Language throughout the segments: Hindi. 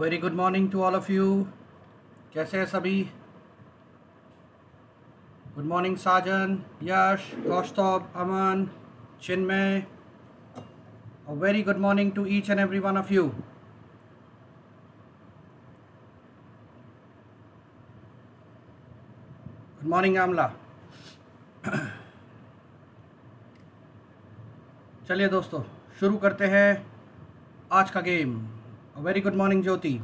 Very good morning to all of you कैसे हैं सभी? Good morning Sajan Yash Kaustubh Aman Chinmay very good morning to each and every one of you good morning Amla चलिए दोस्तों, शुरू करते हैं आज का game very good morning Jyoti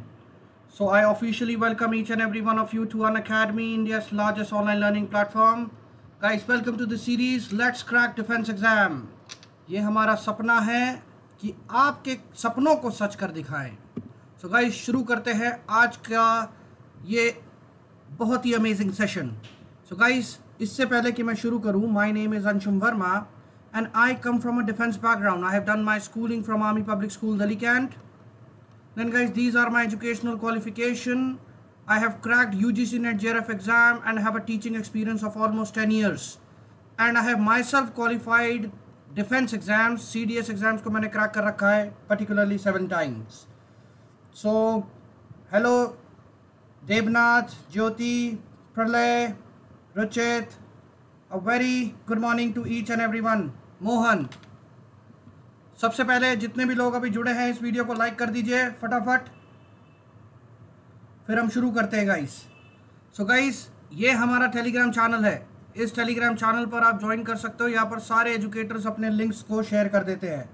so I officially welcome each and every one of you to Unacademy India's largest online learning platform guys welcome to the series let's crack defence exam ये हमारा सपना है कि आपके सपनों को सच कर दिखाएँ। सो so गाइस शुरू करते हैं आज का ये बहुत ही अमेजिंग सेशन सो गाइस इससे पहले कि मैं शुरू करूँ name is Anshum Verma and I come from a defense background. I have done my schooling from Army Public School, Delhi Cant. Then guys, these are my educational qualification. I have cracked UGC NET JRF exam and have a teaching experience of almost 10 years. And I have myself qualified defense exams, CDS exams को मैंने crack कर रखा है, particularly seven times. So, hello, Devnath, Jyoti, Pralay, Ruchit, a very good morning to each and everyone. Mohan सबसे पहले जितने भी लोग अभी जुड़े हैं इस वीडियो को लाइक कर दीजिए, फटाफट। फिर हम शुरू करते हैं गाइस सो गाइस ये हमारा टेलीग्राम चैनल है। इस टेलीग्राम चैनल पर आप ज्वाइन कर सकते हो। यहाँ पर सारे एजुकेटर्स अपने लिंक्स को शेयर कर देते हैं।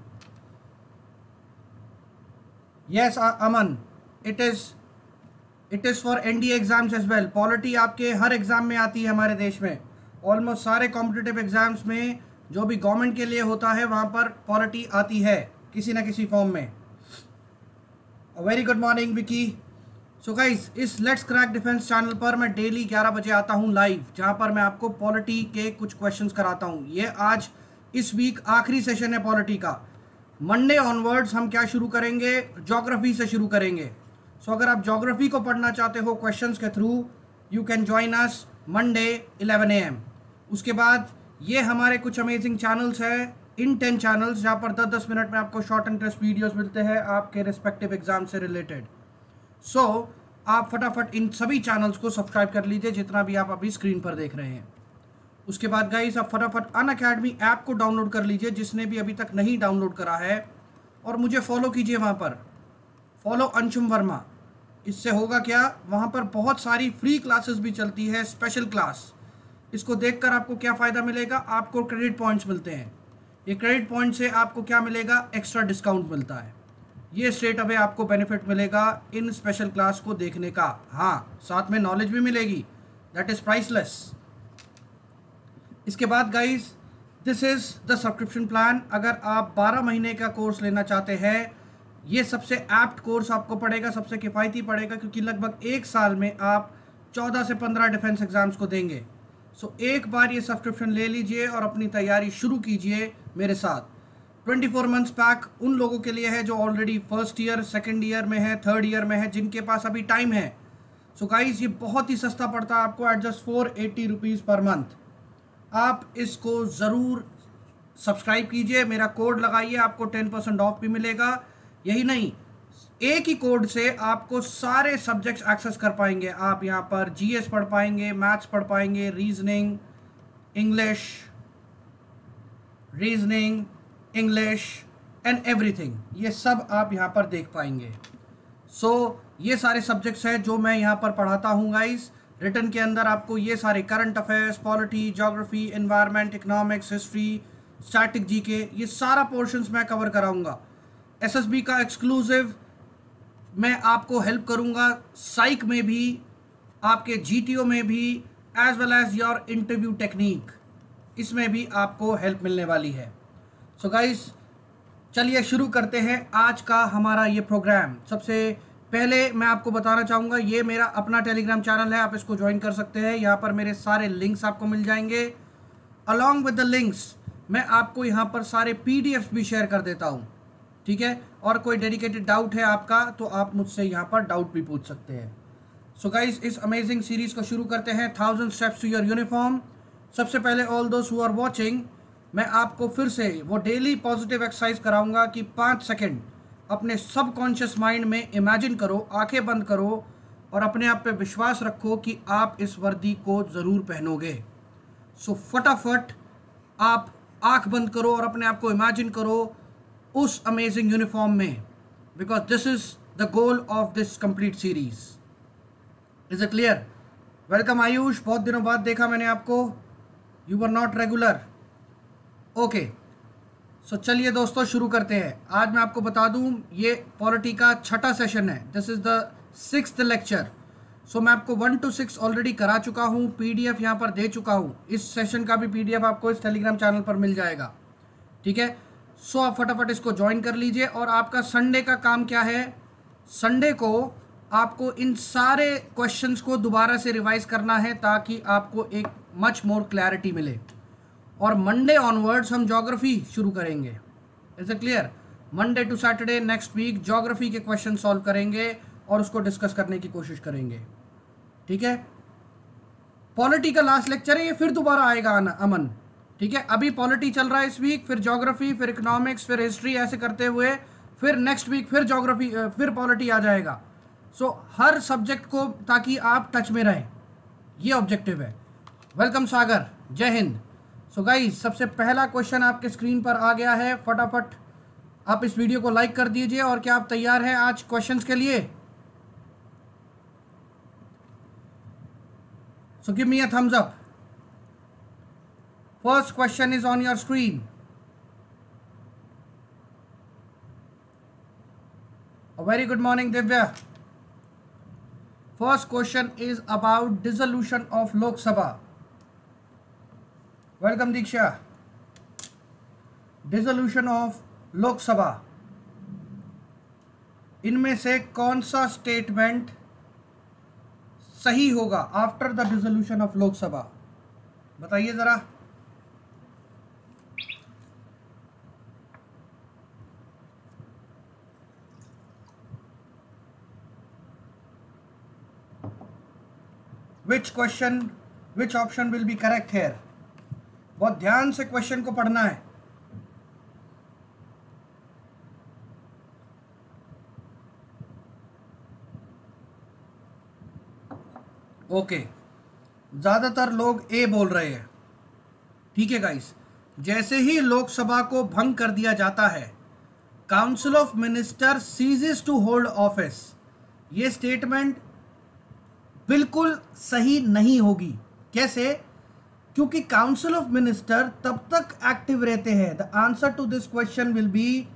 Yes Aman it is it is for N D exams as well polity आपके हर एग्ज़ाम में आती है हमारे देश में। ऑलमोस्ट सारे कॉम्पिटेटिव एग्ज़ाम्स में जो भी गवर्नमेंट के लिए होता है वहाँ पर पॉलिटी आती है किसी ना किसी फॉर्म में। Very good morning Vicky so guys इस लेट्स क्रैक डिफेंस चैनल पर मैं डेली 11 बजे आता हूँ लाइव जहाँ पर मैं आपको पॉलिटी के कुछ क्वेश्चंस कराता हूँ। ये आज इस वीक आखिरी सेशन है पॉलिटी का। मंडे ऑनवर्ड्स हम क्या शुरू करेंगे? जोग्राफी से शुरू करेंगे। सो so, अगर आप जोग्राफी को पढ़ना चाहते हो क्वेश्चंस के through you can join us Monday 11 AM उसके बाद ये हमारे कुछ अमेजिंग चैनल्स हैं। इन टेन चैनल्स जहाँ पर दस दस मिनट में आपको शॉर्ट टेस्ट वीडियोस मिलते हैं आपके रिस्पेक्टिव एग्ज़ाम से रिलेटेड सो so, आप फटाफट इन सभी चैनल्स को सब्सक्राइब कर लीजिए जितना भी आप अभी स्क्रीन पर देख रहे हैं। उसके बाद गाइस आप फटाफट अन अकेडमी ऐप को डाउनलोड कर लीजिए जिसने भी अभी तक नहीं डाउनलोड करा है। और मुझे फॉलो कीजिए वहाँ पर। फॉलो अंशुम वर्मा इससे होगा क्या? वहाँ पर बहुत सारी फ्री क्लासेस भी चलती है स्पेशल क्लास इसको देखकर आपको क्या फ़ायदा मिलेगा? आपको क्रेडिट पॉइंट्स मिलते हैं। ये क्रेडिट पॉइंट से आपको क्या मिलेगा? एक्स्ट्रा डिस्काउंट मिलता है। ये स्ट्रेट अवे आपको बेनिफिट मिलेगा इन स्पेशल क्लास को देखने का। हाँ साथ में नॉलेज भी मिलेगी। दैट इज़ प्राइसलेस इसके बाद guys this is the subscription plan अगर आप 12 महीने का कोर्स लेना चाहते हैं, ये सबसे एप्ट कोर्स आपको पड़ेगा, सबसे किफ़ायती पड़ेगा, क्योंकि लगभग एक साल में आप 14 से 15 डिफेंस एग्ज़ाम्स को देंगे। सो एक बार ये सब्सक्रिप्शन ले लीजिए और अपनी तैयारी शुरू कीजिए मेरे साथ। 24 फोर मंथ्स पैक उन लोगों के लिए है जो already first year second year में है थर्ड ईयर में है, जिनके पास अभी टाइम है। सो so गाइस ये बहुत ही सस्ता पड़ता है आपको at just four eighty rupees per month आप इसको ज़रूर सब्सक्राइब कीजिए, मेरा कोड लगाइए, आपको टेन परसेंट ऑफ़ भी मिलेगा। यही नहीं एक ही कोड से आपको सारे सब्जेक्ट्स एक्सेस कर पाएँगे। आप यहाँ पर जीएस पढ़ पाएँगे मैथ्स पढ़ पाएँगे reasoning English reasoning English and everything ये सब आप यहाँ पर देख पाएँगे। सो so, ये सारे सब्जेक्ट्स हैं जो मैं यहाँ पर पढ़ाता हूँ गाइस रिटर्न के अंदर आपको ये सारे current affairs polity geography environment economics history static GK ये सारा पोर्शंस मैं कवर कराऊँगा। एसएसबी का एक्सक्लूसिव मैं आपको हेल्प करूँगा साइक में भी, आपके जीटीओ में भी as well as your interview technique इसमें भी आपको हेल्प मिलने वाली है। सो गाइस चलिए शुरू करते हैं आज का हमारा ये प्रोग्राम सबसे पहले मैं आपको बताना चाहूँगा, ये मेरा अपना टेलीग्राम चैनल है, आप इसको ज्वाइन कर सकते हैं। यहाँ पर मेरे सारे लिंक्स आपको मिल जाएँगे। अलॉन्ग विद द लिंक्स मैं आपको यहाँ पर सारे पीडीएफ भी शेयर कर देता हूँ। ठीक है? और कोई डेडिकेटेड डाउट है आपका तो आप मुझसे यहाँ पर डाउट भी पूछ सकते हैं। सो गाइज़ इस अमेजिंग सीरीज़ को शुरू करते हैं। Thousand steps to your uniform सबसे पहले all those who are watching मैं आपको फिर से वो डेली पॉजिटिव एक्सरसाइज कराऊँगा कि पाँच सेकेंड अपने सबकॉन्शियस माइंड में इमेजिन करो आँखें बंद करो और अपने आप पे विश्वास रखो कि आप इस वर्दी को ज़रूर पहनोगे। सो so, फटाफट आप आँख बंद करो और अपने आप को इमेजिन करो। उस अमेजिंग यूनिफॉर्म में because this is the goal of this complete series is a clear welcome Ayush बहुत दिनों बाद देखा मैंने आपको। You are not regular okay so चलिए दोस्तों, शुरू करते हैं। आज मैं आपको बता दूँ, ये पॉलिटी का छठा सेशन है। This is the six lecture so मैं आपको वन टू सिक्स ऑलरेडी करा चुका हूँ। पीडीएफ यहाँ पर दे चुका हूँ। इस सेशन का भी पीडीएफ आपको इस टेलीग्राम चैनल पर मिल जाएगा। ठीक है? सो आप फटाफट इसको ज्वाइन कर लीजिए और आपका संडे का काम क्या है? संडे को आपको इन सारे क्वेश्चंस को दोबारा से रिवाइज करना है ताकि आपको एक मच मोर क्लैरिटी मिले। और मंडे ऑनवर्ड्स हम जोग्राफी शुरू करेंगे। Is a clear Monday to Saturday next week geography के क्वेश्चन सॉल्व करेंगे और उसको डिस्कस करने की कोशिश करेंगे। ठीक है? पॉलिटी का लास्ट लेक्चर है ये, फिर दोबारा आएगा अमन। ठीक है? अभी पॉलिटी चल रहा है इस वीक फिर जोग्राफी फिर इकोनॉमिक्स फिर हिस्ट्री ऐसे करते हुए, फिर नेक्स्ट वीक फिर जोग्राफी फिर पॉलिटी आ जाएगा। सो हर सब्जेक्ट को ताकि आप टच में रहें। ये ऑब्जेक्टिव है। Welcome Sagar Jai Hind so guys सबसे पहला क्वेश्चन आपके स्क्रीन पर आ गया है। फटाफट आप इस वीडियो को लाइक कर दीजिए और क्या आप तैयार हैं आज क्वेश्चंस के लिए? So give me a thumbs up. First question is on your screen. A very good morning, Divya. First question is about dissolution of Lok Sabha. Welcome, Diksha. Dissolution of Lok Sabha. इनमें से कौन सा स्टेटमेंट सही होगा after the dissolution of Lok Sabha बताइए जरा which question which option will be correct here बहुत ध्यान से क्वेश्चन को पढ़ना है। ओके ज़्यादातर लोग ए बोल रहे हैं। ठीक है गाइस जैसे ही लोकसभा को भंग कर दिया जाता है council of minister ceases to hold office ये स्टेटमेंट बिल्कुल सही नहीं होगी। कैसे? क्योंकि काउंसिल ऑफ़ मिनिस्टर तब तक एक्टिव रहते हैं। The answer to this question will be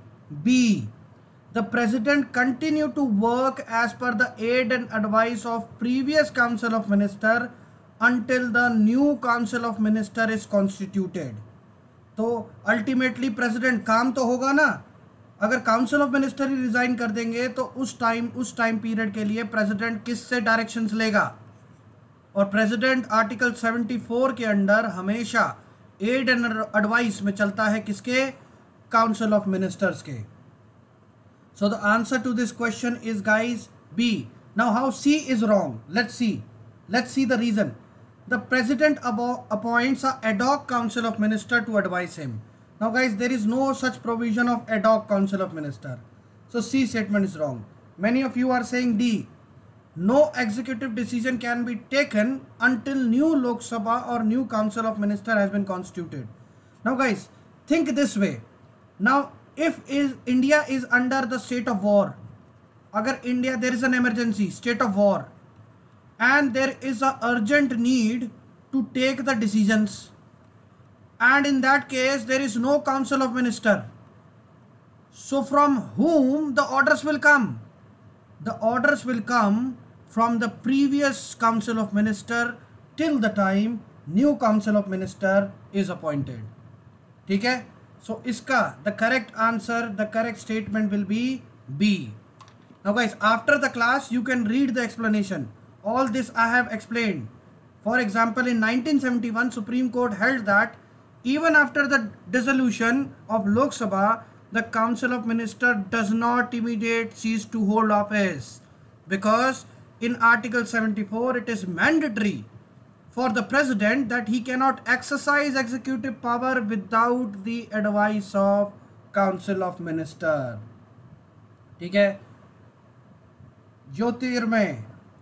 B the president continue to work as per the aid and advice of previous council of minister until the new council of minister is constituted तो अल्टीमेटली प्रेसिडेंट काम तो होगा ना? अगर काउंसिल ऑफ़ मिनिस्टर ही रिजाइन कर देंगे तो उस टाइम उस टाइम पीरियड के लिए प्रेसिडेंट किस से डायरेक्शन लेगा? और प्रेसिडेंट आर्टिकल 74 के अंडर हमेशा एड एंड एडवाइस में चलता है किसके? काउंसिल ऑफ़ मिनिस्टर्स के। So the answer to this question is guys B now how C is wrong let see let see the reason the president appoints a council of minister to advise him Now guys there is no such provision of ad hoc council of minister. So C statement is wrong. Many of you are saying D. No executive decision can be taken until new Lok Sabha or new council of minister has been constituted. Now guys think this way. Now if is India is under the state of war agar India there is an emergency state of war and there is a urgent need to take the decisions and in that case there is no council of minister so from whom the orders will come the orders will come from the previous council of minister till the time new council of minister is appointed ठीक है so iska, the correct answer, the correct statement will be B. Now guys, after the class, you can read the explanation. All this I have explained. For example, in 1971, Supreme Court held that even after the dissolution of Lok Sabha, the Council of Ministers does not immediate cease to hold office because in Article 74 it is mandatory for the president that he cannot exercise executive power without the advice of council of minister ठीक है Jyotirmoy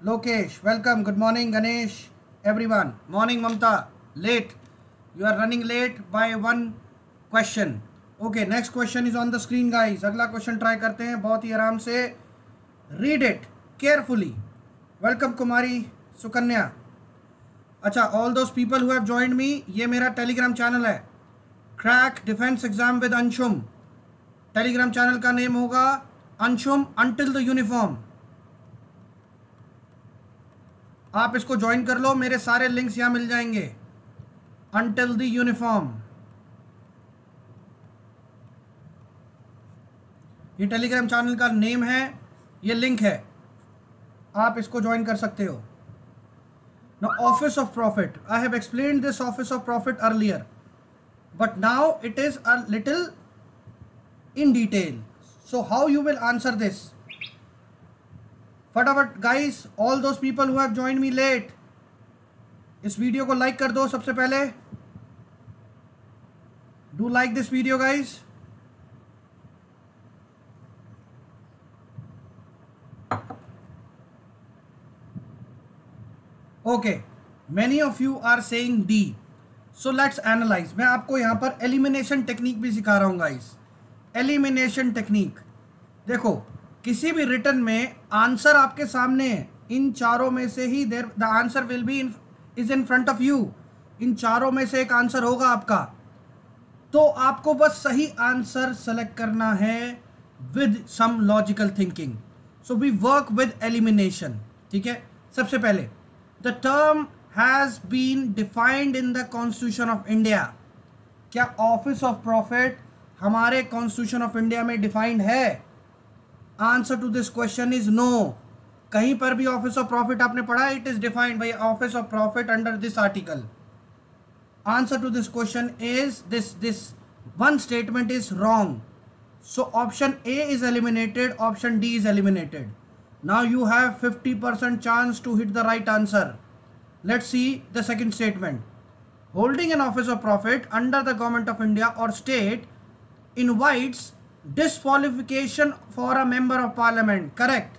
Lokesh welcome good morning Ganesh everyone morning Mamata let you are running late by one question okay next question is on the screen guys अगला क्वेश्चन ट्राई करते हैं, बहुत ही आराम से। Read it carefully welcome Kumari Sukanya अच्छा all those people who have joined me ये मेरा टेलीग्राम चैनल है। Crack defence exam with Anshum Telegram channel का नेम होगा अंशुम अंटिल द यूनिफॉर्म आप इसको ज्वाइन कर लो, मेरे सारे लिंक्स यहाँ मिल जाएँगे। until the uniform. ये टेलीग्राम चैनल का नेम है, ये लिंक है। आप इसको ज्वाइन कर सकते हो। न office of profit I have explain this office of profit earlier but now it is a little in detail so how you will answer this फटाफट guys all those people who have join me let इस वीडियो को लाइक कर दो सबसे पहले। Do like this video guys okay many of you are saying D so let's analyse मैं आपको यहाँ पर एलिमिनेशन टेक्निक भी सिखा रहा हूँ गाइस एलिमिनेशन टेक्निक देखो, किसी भी रिटर्न में आंसर आपके सामने है। इन चारों में से ही there the answer will be in is in front of you इन चारों में से एक आंसर होगा आपका। तो आपको बस सही आंसर सेलेक्ट करना है with some logical thinking so we work with elimination ठीक है? सबसे पहले the term has been defined in the constitution of India क्या ऑफ़िस ऑफ़ प्रॉफिट हमारे कॉन्स्टिट्यूशन ऑफ़ इंडिया में डिफाइंड है? Answer to this question is no कहीं पर भी ऑफ़िस ऑफ़ प्रॉफिट आपने पढ़ा it is defined by office of profit under this article answer to this question is this this one statement is wrong so option A is eliminated option D is eliminated now you have fifty percent chance to hit the right answer let see the second statement holding an office of profit under the government of India और state invites disqualification for a member of parliament correct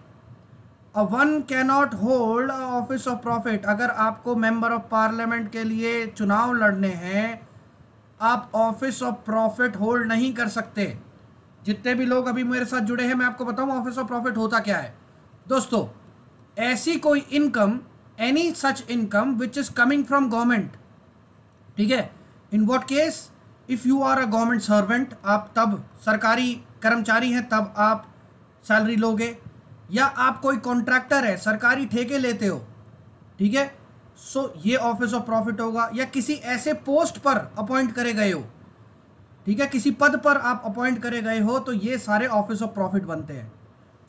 One cannot hold a office of अगर आपको मेंबर ऑफ़ पार्लियामेंट के लिए चुनाव लड़ने हैं, आप ऑफ़िस ऑफ़ प्रॉफिट होल्ड नहीं कर सकते। जितने भी लोग अभी मेरे साथ जुड़े हैं, मैं आपको बताऊँ ऑफ़िस ऑफ़ प्रॉफिट होता क्या है? दोस्तों, ऐसी कोई income any such income which is coming from government ठीक है? In what case if you are a government servant आप तब सरकारी कर्मचारी हैं, तब आप सैलरी लोगे। या आप कोई कॉन्ट्रैक्टर है, सरकारी ठेके लेते हो, ठीक है? सो ये ऑफ़िस ऑफ़ प्रॉफिट होगा, या किसी ऐसे पोस्ट पर अपॉइंट करे गए हो, ठीक है? किसी पद पर आप अपॉइंट करे गए हो तो ये सारे ऑफ़िस ऑफ़ प्रॉफिट बनते हैं।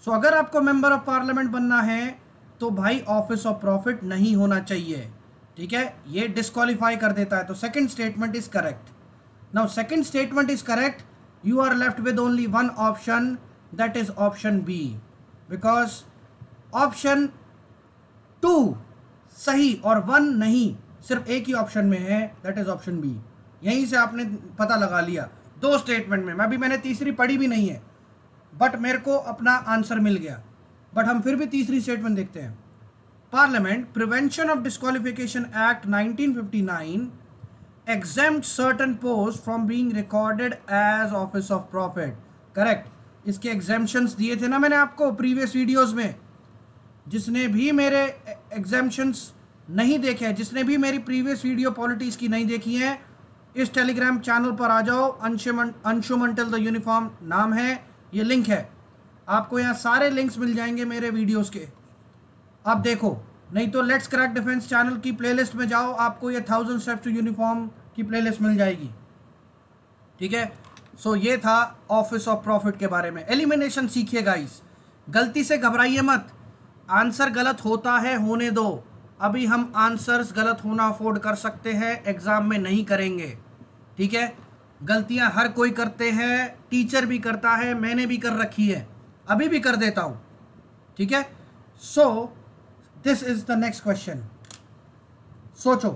सो अगर आपको मेंबर ऑफ़ पार्लियामेंट बनना है तो भाई ऑफ़िस ऑफ़ प्रॉफिट नहीं होना चाहिए, ठीक है? ये डिस्कालीफाई कर देता है तो second statement is correct now second statement is correct you are left with only one option that is option B because option two सही और वन नहीं सिर्फ़ एक ही ऑप्शन में है दैट इज़ ऑप्शन बी यहीं से आपने पता लगा लिया। दो स्टेटमेंट में, मैं भी मैंने तीसरी पढ़ी भी नहीं है बट मेरे को अपना आंसर मिल गया। बट हम फिर भी तीसरी स्टेटमेंट देखते हैं। Parliament prevention of disqualification act 1959 exempt certain post from being recorded as office of profit. Correct इसके एग्जाम्पन्स दिए थे ना मैंने आपको प्रीवियस वीडियोस में, जिसने भी मेरे एग्जाम्पन्स नहीं देखे हैं, जिसने भी मेरी प्रीवियस वीडियो पॉलिटिक्स की नहीं देखी है, इस टेलीग्राम चैनल पर आ जाओ अंशुमन अंशुमंटल द यूनिफॉर्म नाम है, ये लिंक है। आपको यहाँ सारे लिंक्स मिल जाएँगे मेरे वीडियोस के। आप देखो, नहीं तो लेट्स क्रैक डिफेंस चैनल की प्लेलिस्ट में जाओ, आपको ये थाउज़ेंड स्टेप्स टू यूनिफॉर्म की प्लेलिस्ट मिल जाएगी। ठीक है? सो ये था ऑफ़िस ऑफ़ प्रॉफिट के बारे में। एलिमिनेशन सीखिए गाइस गलती से घबराइए मत। आंसर गलत होता है, होने दो। अभी हम आंसर्स गलत होना अफोर्ड कर सकते हैं एग्ज़ाम में नहीं करेंगे। ठीक है? गलतियाँ हर कोई करते हैं टीचर भी करता है, मैंने भी कर रखी है। अभी भी कर देता हूँ। ठीक है? So this is the next question सोचो।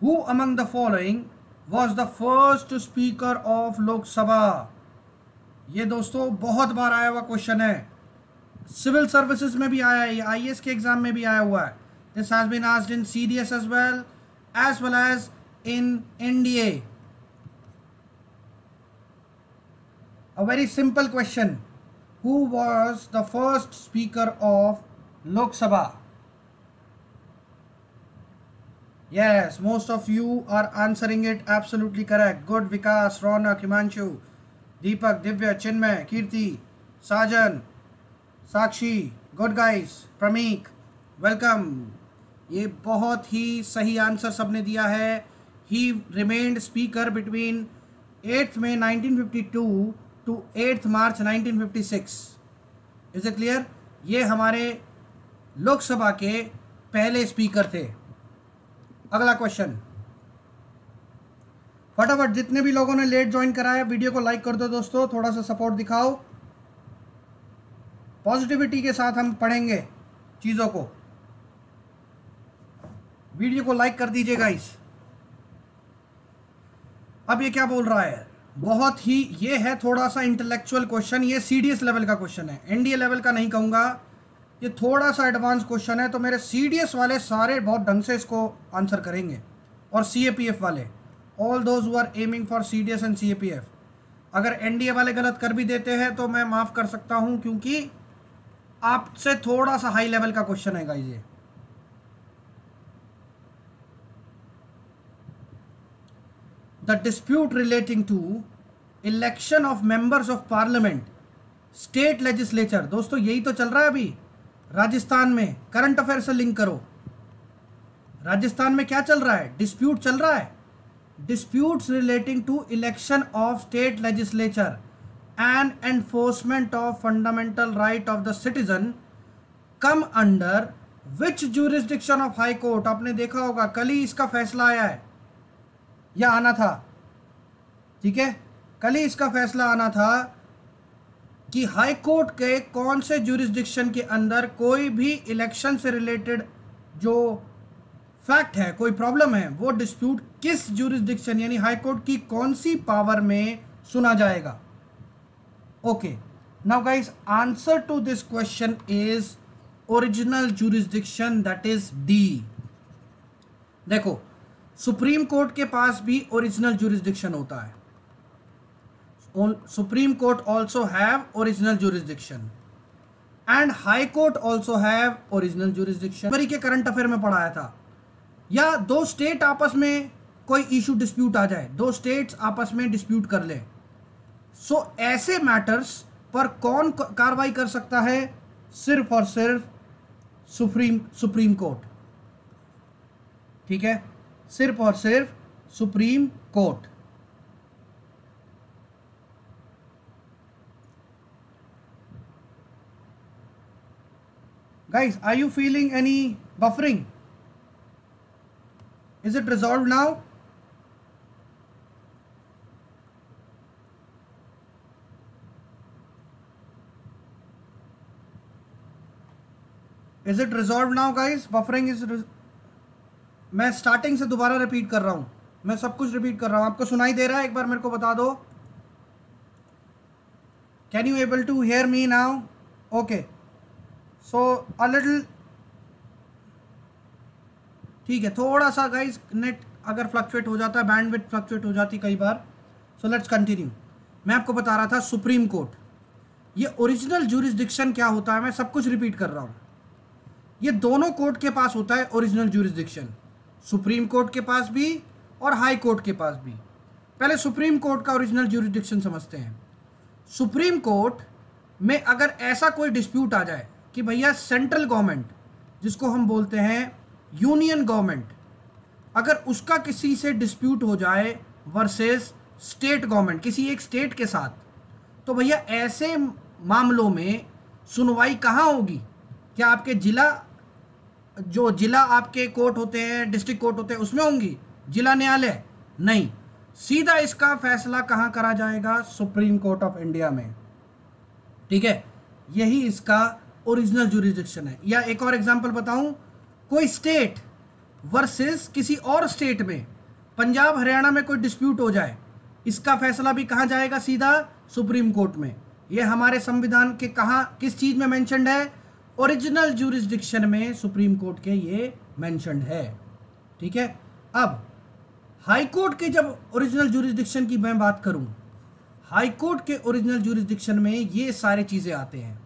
Who among the following was the first speaker of Lok Sabha ये दोस्तों, बहुत बार आया हुआ क्वेश्चन है सिविल सर्विसेज़ में भी आया है ये आई के एग्ज़ाम में भी आया हुआ है this has been asked in C D S as well as well as in N D A simple question. Who was the first speaker of Lok Sabha? Yes, most of you are answering it absolutely correct. Good, Vikas, Ronak, Himanshu, Deepak, Divya, Chinmay, Kirti, Sajan, Sakshi. Good guys. Pramik, welcome. ये बहुत ही सही आंसर सबने दिया है ही रिमेन्ड स्पीकर बिटवीन एट्थ में 1952 to eighth March 1956 is a clear ये हमारे लोकसभा के पहले स्पीकर थे अगला क्वेश्चन फटाफट, जितने भी लोगों ने लेट ज्वाइन करा है वीडियो को लाइक कर दो दोस्तों, थोड़ा सा सपोर्ट दिखाओ। पॉजिटिविटी के साथ हम पढ़ेंगे चीज़ों को। वीडियो को लाइक कर दीजिए गाइस अब ये क्या बोल रहा है? बहुत ही, ये है थोड़ा सा इंटेलेक्चुअल क्वेश्चन ये सीडीएस लेवल का क्वेश्चन है। एनडीए लेवल का नहीं कहूँगा। ये थोड़ा सा एडवांस क्वेश्चन है तो मेरे सीडीएस वाले सारे बहुत ढंग से इसको आंसर करेंगे। और सीएपीएफ वाले all those who are aiming for CDS and CAPF अगर एनडीए वाले गलत कर भी देते हैं तो मैं माफ़ कर सकता हूँ, क्योंकि आपसे थोड़ा सा हाई लेवल का क्वेश्चन है गाइज़ ये। The dispute relating to election of members of parliament state legislature दोस्तों, यही तो चल रहा है अभी। राजस्थान में करंट अफेयर से लिंक करो। राजस्थान में क्या चल रहा है? डिस्प्यूट चल रहा है? Disputes relating to election of state legislature and enforcement of fundamental right of the citizen come under which jurisdiction of high court आपने देखा होगा, कल ही इसका फैसला आया है। या आना था। ठीक है? कल ही इसका फैसला आना था कि हाई कोर्ट के कौन से जुरिस्डिक्शन के अंदर कोई भी इलेक्शन से रिलेटेड जो फैक्ट है, कोई प्रॉब्लम है, वो डिस्प्यूट किस जुरिस्डिक्शन यानी हाई कोर्ट की कौन सी पावर में सुना जाएगा? Okay now guys answer to this question is original jurisdiction that is D देखो सुप्रीम कोर्ट के पास भी ओरिजिनल जुरिस्डिक्शन होता है। Supreme court also have original jurisdiction and high court also have original jurisdiction के करंट अफेयर में पढ़ाया था। या दो स्टेट आपस में कोई इशू डिस्प्यूट आ जाए दो स्टेट्स आपस में डिस्प्यूट कर ले। सो so, ऐसे मैटर्स पर कौन कार्रवाई कर सकता है? सिर्फ़ और सिर्फ़ सुप्रीम सुप्रीम कोर्ट। ठीक है? सिर्फ़ और सिर्फ़ supreme court. Guys are you feeling any buffering is it resolved now is it resolved now guys buffering is मैं स्टार्टिंग से दोबारा रिपीट कर रहा हूँ मैं सब कुछ रिपीट कर रहा हूँ आपको सुनाई दे रहा है एक बार मेरे को बता दो can you able to hear me now okay so a little ठीक है, थोड़ा सा गाइज़ नेट अगर फ्लक्चुएट हो जाता है बैंड विथ फ्लक्चुएट हो जाती कई बार सो लेट्स कंटिन्यू मैं आपको बता रहा था सुप्रीम कोर्ट ये ओरिजिनल जूरिस्डिक्शन क्या होता है? मैं सब कुछ रिपीट कर रहा हूँ। ये दोनों कोर्ट के पास होता है ओरिजिनल जूरिस्डिक्शन सुप्रीम कोर्ट के पास भी और हाई कोर्ट के पास भी। पहले सुप्रीम कोर्ट का ओरिजिनल जूरिस्डिक्शन समझते हैं। सुप्रीम कोर्ट में अगर ऐसा कोई डिस्प्यूट आ जाए कि भैया सेंट्रल गवर्नमेंट जिसको हम बोलते हैं यूनियन गवर्नमेंट अगर उसका किसी से डिस्प्यूट हो जाए वर्सेस स्टेट गवर्नमेंट किसी एक स्टेट के साथ तो भैया ऐसे मामलों में सुनवाई कहाँ होगी? क्या आपके जिला, जो जिला आपके कोर्ट होते हैं डिस्ट्रिक्ट कोर्ट होते हैं, उसमें होंगी? जिला न्यायालय? नहीं। सीधा इसका फैसला कहाँ करा जाएगा? सुप्रीम कोर्ट ऑफ़ इंडिया में। ठीक है? यही इसका ओरिजिनल जुरिडिक्शन है। या एक और एग्जांपल बताऊँ, कोई स्टेट वर्सेस किसी और स्टेट में पंजाब, हरियाणा में कोई डिस्प्यूट हो जाए, इसका फैसला भी कहाँ जाएगा सीधा? सुप्रीम कोर्ट में। ये हमारे संविधान के कहाँ, किस चीज़ में मैंशनड है? ओरिजिनल जूरिस्डिक्शन में सुप्रीम कोर्ट के ये मैंशनड है। ठीक है? अब हाई कोर्ट के जब ओरिजिनल जूरिस्डिक्शन की मैं बात करूँ हाई कोर्ट के ओरिजिनल जूरिस्डिक्शन में ये सारे चीज़ें आते हैं।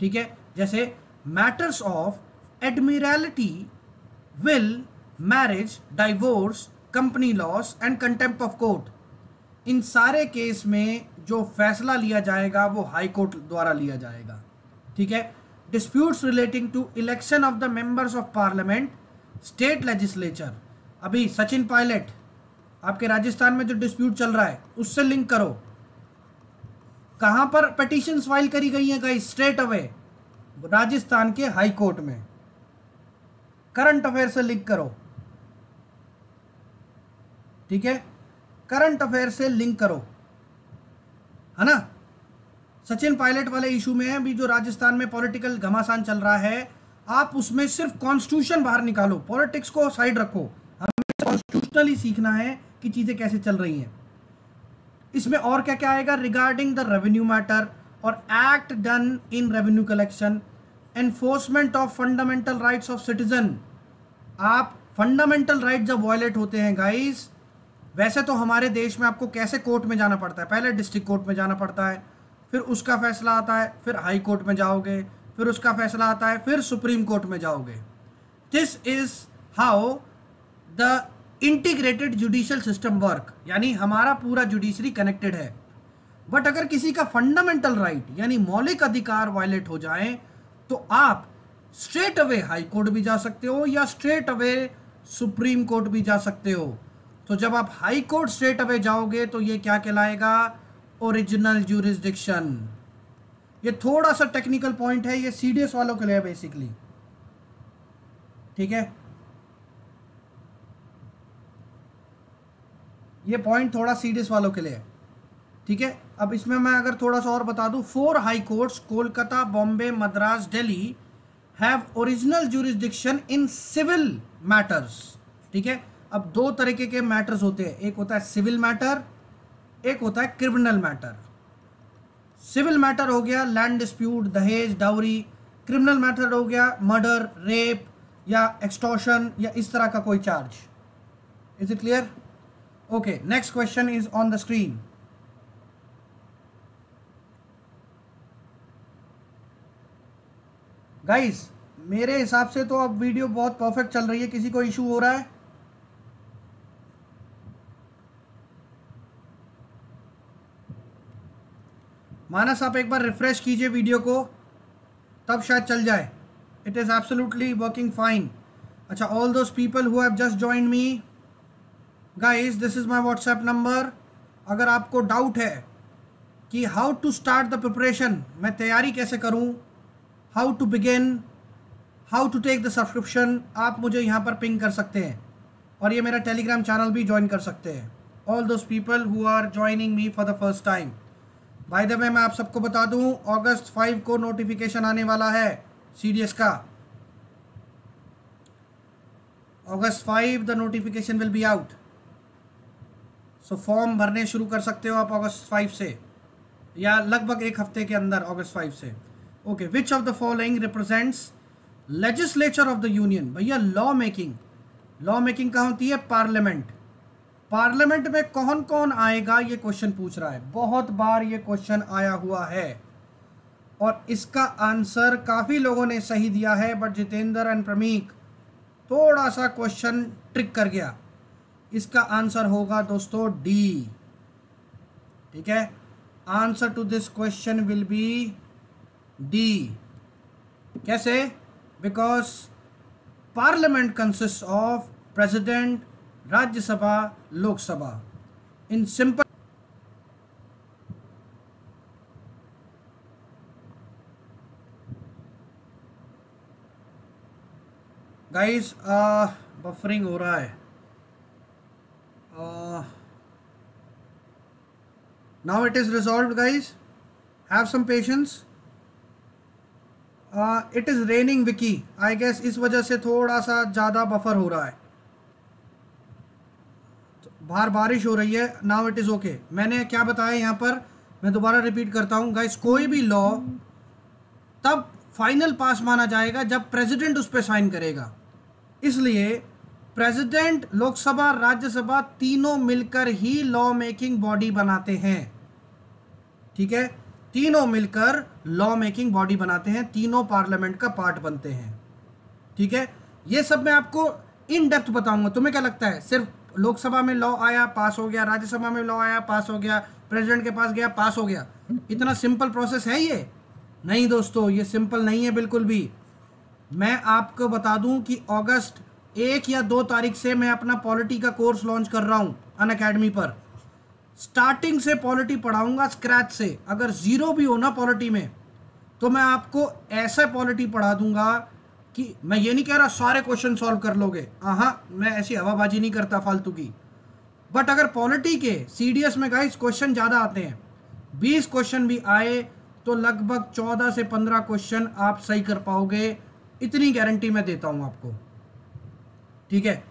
ठीक है? जैसे matters of admiralty will marriage divorce company laws and contempt of court इन सारे केस में जो फैसला लिया जाएगा, वो हाई कोर्ट द्वारा लिया जाएगा। ठीक है? Disputes relating to election of the members of parliament state legislature अभी सचिन पायलट, आपके राजस्थान में जो डिस्प्यूट चल रहा है, उससे लिंक करो। कहाँ पर पिटिशन फ़ाइल करी गई है गई स्ट्रेट अवे राजस्थान के हाई कोर्ट में। करंट अफेयर से लिंक करो। ठीक है? करंट अफेयर से लिंक करो। है ना? सचिन पायलट वाले इशू में अभी जो राजस्थान में पॉलिटिकल घमासान चल रहा है, आप उसमें सिर्फ़ कॉन्स्टिट्यूशन बाहर निकालो पॉलिटिक्स को साइड रखो। हमें कॉन्स्टिट्यूशनली सीखना है कि चीज़ें कैसे चल रही हैं। इसमें और क्या क्या आएगा? रिगार्डिंग द रेवेन्यू मैटर और act done in revenue collection enforcement of fundamental rights of citizen आप फंडामेंटल राइट जब वायलेट होते हैं गाइस वैसे तो हमारे देश में आपको कैसे कोर्ट में जाना पड़ता है? पहले डिस्ट्रिक्ट कोर्ट में जाना पड़ता है, फिर उसका फैसला आता है, फिर हाई कोर्ट में जाओगे, फिर उसका फैसला आता है, फिर सुप्रीम कोर्ट में जाओगे। This is how the integrated judicial system work यानी हमारा पूरा जुडिशरी कनेक्टेड है। बट अगर किसी का फंडामेंटल राइट यानी मौलिक अधिकार वायलेट हो जाए तो आप स्ट्रेट अवे हाई कोर्ट भी जा सकते हो या स्ट्रेट अवे सुप्रीम कोर्ट भी जा सकते हो। तो जब आप हाई कोर्ट स्ट्रेट अवे जाओगे तो ये क्या कहलाएगा? ओरिजिनल जूरिस्डिक्शन ये थोड़ा सा टेक्निकल पॉइंट है, ये सीडीएस वालों के लिए बेसिकली ठीक है? ये पॉइंट थोड़ा सीडीएस वालों के लिए ठीक है? अब इसमें मैं अगर थोड़ा सा और बता दूँ four high courts Kolkata, Bombay, Madras, Delhi have original jurisdiction in civil matters ठीक है? अब दो तरीके के मैटर्स होते हैं। एक होता है सिविल मैटर एक होता है क्रिमिनल मैटर सिविल मैटर हो गया लैंड डिस्प्यूट दहेज डाउरी क्रिमिनल मैटर हो गया मर्डर रेप या एक्सटॉर्शन या इस तरह का कोई charge is it clear okay next question is on the screen guys मेरे हिसाब से तो अब वीडियो बहुत परफेक्ट चल रही है, किसी को इशू हो रहा है? मानस, आप एक बार रिफ्रेश कीजिए वीडियो को, तब शायद चल जाए। It is absolutely working fine अच्छा all those people who have just join me guys this is my WhatsApp number अगर आपको डाउट है कि how to start the preparation मैं तैयारी कैसे करूँ how to begin, how to take the subscription, आप मुझे यहाँ पर पिंग कर सकते हैं। और ये मेरा टेलीग्राम चैनल भी ज्वाइन कर सकते हैं। All those people who are joining me for the first time by the way मैं आप सबको बता दूँ अगस्त फाइव को नोटिफिकेशन आने वाला है सीडीएस का। August five the notification will be out so form भरने शुरू कर सकते हो आप अगस्त फाइव से, या लगभग एक हफ़्ते के अंदर अगस्त फाइव से। Okay which of the following represents legislature of the union भैया लॉ मेकिंग लॉ मेकिंग कहाँ होती है? पार्लियामेंट पार्लियामेंट में कौन कौन आएगा? ये क्वेश्चन पूछ रहा है। बहुत बार ये क्वेश्चन आया हुआ है। और इसका आंसर काफ़ी लोगों ने सही दिया है बट जितेंद्र एंड प्रमीक थोड़ा सा क्वेश्चन ट्रिक कर गया। इसका आंसर होगा दोस्तों डी ठीक है? Answer to this question will be D कैसे? Because parliament consist of president Rajya Sabha, Lok Sabha. In simple guys buffering हो रहा है। Now it is resolve guys have some patience it is raining Vicky I guess इस वजह से थोड़ा सा ज़्यादा बफर हो रहा है। बाहर बारिश हो रही है। नाउ इट इज़ ओके मैंने क्या बताया यहाँ पर? मैं दोबारा रिपीट करता हूँ। गाइस कोई भी लॉ तब फाइनल पास माना जाएगा जब प्रेसिडेंट उस पर साइन करेगा। इसलिए प्रेसिडेंट लोकसभा, राज्यसभा तीनों मिलकर ही लॉ मेकिंग बॉडी बनाते हैं। ठीक है? तीनों मिलकर लॉ मेकिंग बॉडी बनाते हैं, तीनों पार्लियामेंट का पार्ट बनते हैं। ठीक है? ये सब मैं आपको इन डेप्थ बताऊँगा। तुम्हें क्या लगता है? सिर्फ़ लोकसभा में लॉ आया, पास हो गया, राज्यसभा में लॉ आया, पास हो गया, प्रेसिडेंट के पास गया, पास हो गया। इतना सिंपल प्रोसेस है ये? नहीं दोस्तों, ये सिंपल नहीं है बिल्कुल भी। मैं आपको बता दूँ कि अगस्त एक या दो तारीख से मैं अपना पॉलिटी का कोर्स लॉन्च कर रहा हूँ, अन अकेडमी पर। स्टार्टिंग से पॉलिटी पढ़ाऊँगा स्क्रैच से। अगर ज़ीरो भी हो ना पॉलिटी में तो मैं आपको ऐसा पॉलिटी पढ़ा दूँगा कि मैं ये नहीं कह रहा सारे क्वेश्चन सॉल्व कर लोगे। हाँ मैं ऐसी हवाबाजी नहीं करता फालतू की। बट अगर पॉलिटी के सीडीएस में गाइस क्वेश्चन ज़्यादा आते हैं। बीस क्वेश्चन भी आए तो लगभग चौदह से पंद्रह क्वेश्चन आप सही कर पाओगे। इतनी गारंटी मैं देता हूँ आपको। ठीक है?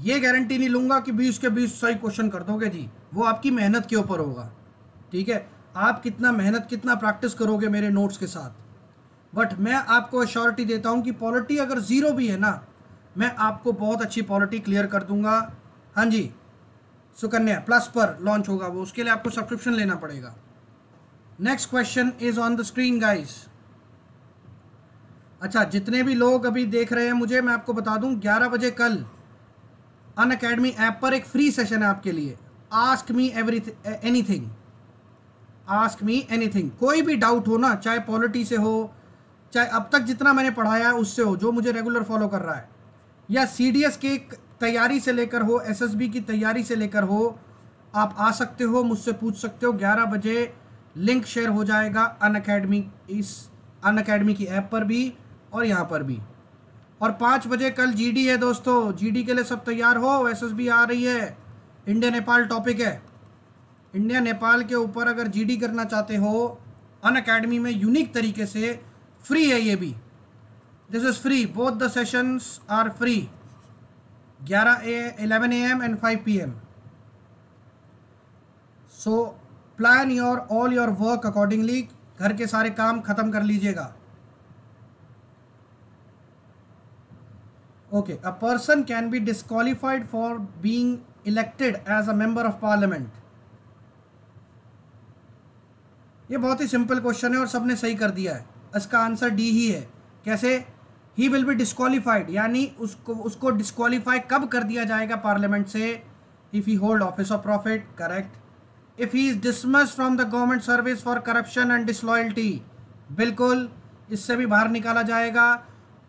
ये गारंटी नहीं लूँगा कि बीस के बीस सही क्वेश्चन कर दोगे जी। वो आपकी मेहनत के ऊपर होगा। ठीक है? आप कितना मेहनत, कितना प्रैक्टिस करोगे मेरे नोट्स के साथ। बट मैं आपको अश्योरिटी देता हूँ कि पॉलिटी अगर ज़ीरो भी है ना, मैं आपको बहुत अच्छी पॉलिटी क्लियर कर दूँगा। हाँ जी? सुकन्या प्लस पर लॉन्च होगा वो, उसके लिए आपको सब्सक्रिप्शन लेना पड़ेगा। Next question is on the screen guys अच्छा जितने भी लोग अभी देख रहे हैं मुझे, मैं आपको बता दूँ 11 बजे कल अन अकेडमी ऐप पर एक फ्री सेशन है आपके लिए। Ask me every anything ask me anything कोई भी डाउट हो ना, चाहे पॉलिटी से हो, चाहे अब तक जितना मैंने पढ़ाया है उससे हो, जो मुझे रेगुलर फॉलो कर रहा है। या सी डी एस की तैयारी से लेकर हो एस एस बी की तैयारी से लेकर हो, आप आ सकते हो, मुझसे पूछ सकते हो, ग्यारह बजे लिंक शेयर हो जाएगा अन अकेडमी इस, अन अकेडमी की ऐप पर भी और यहाँ पर भी। और पाँच बजे कल जीडी है दोस्तों। जीडी के लिए सब तैयार हो। एसएसबी आ रही है। इंडिया नेपाल टॉपिक है। इंडिया नेपाल के ऊपर अगर जीडी करना चाहते हो, अन अकेडमी में यूनिक तरीके से फ्री है ये भी। This is free both the sessions are free 11 A 11 A M and 5 P M so plan your all your work accordingly घर के सारे काम ख़त्म कर लीजिएगा। Okay, a person can be disqualified for being elected as a member of parliament. ये बहुत ही सिंपल क्वेश्चन है और सबने सही कर दिया है। इसका आंसर डी ही है। कैसे? ही विल बी डिस्कालीफाइड यानी उसको उसको डिस्कालीफाई कब कर दिया जाएगा पार्लियामेंट से? If he hold office of profit correct if he is dismiss from the government service for corruption and disloyalty बिल्कुल, इससे भी बाहर निकाला जाएगा।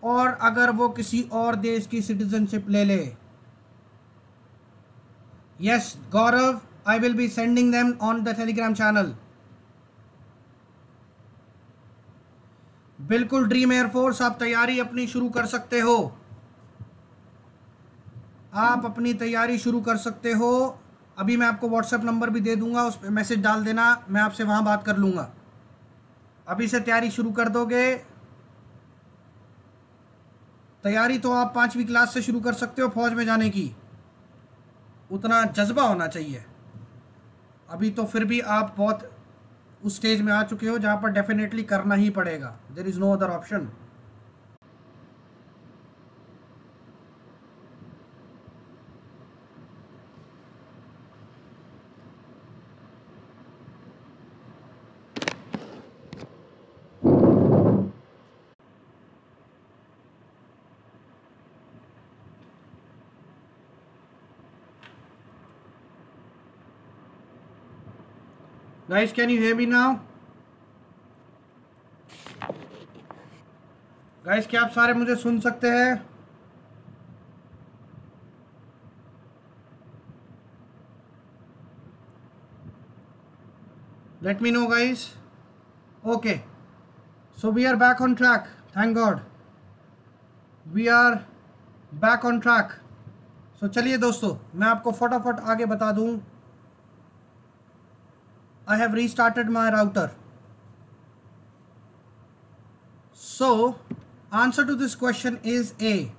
और अगर वो किसी और देश की सिटीजनशिप ले ले। Yes Gaurav I will be sending them on the Telegram channel बिल्कुल ड्रीम एयरफोर्स आप तैयारी अपनी शुरू कर सकते हो। आप अपनी तैयारी शुरू कर सकते हो। अभी मैं आपको व्हाट्सएप नंबर भी दे दूँगा, उस पर मैसेज डाल देना, मैं आपसे वहाँ बात कर लूँगा। अभी से तैयारी शुरू कर दोगे तैयारी तो आप पाँचवीं क्लास से शुरू कर सकते हो फौज में जाने की। उतना जज्बा होना चाहिए। अभी तो फिर भी आप बहुत उस स्टेज में आ चुके हो जहाँ पर डेफिनेटली करना ही पड़ेगा। There is no other option Guys, can you hear me now? Guys क्या आप सारे मुझे सुन सकते हैं let me know guys okay so we are back on track thank god we are back on track so चलिए दोस्तों मैं आपको फटाफट आगे बता दूँ I have restarted my router. So answer to this question is A.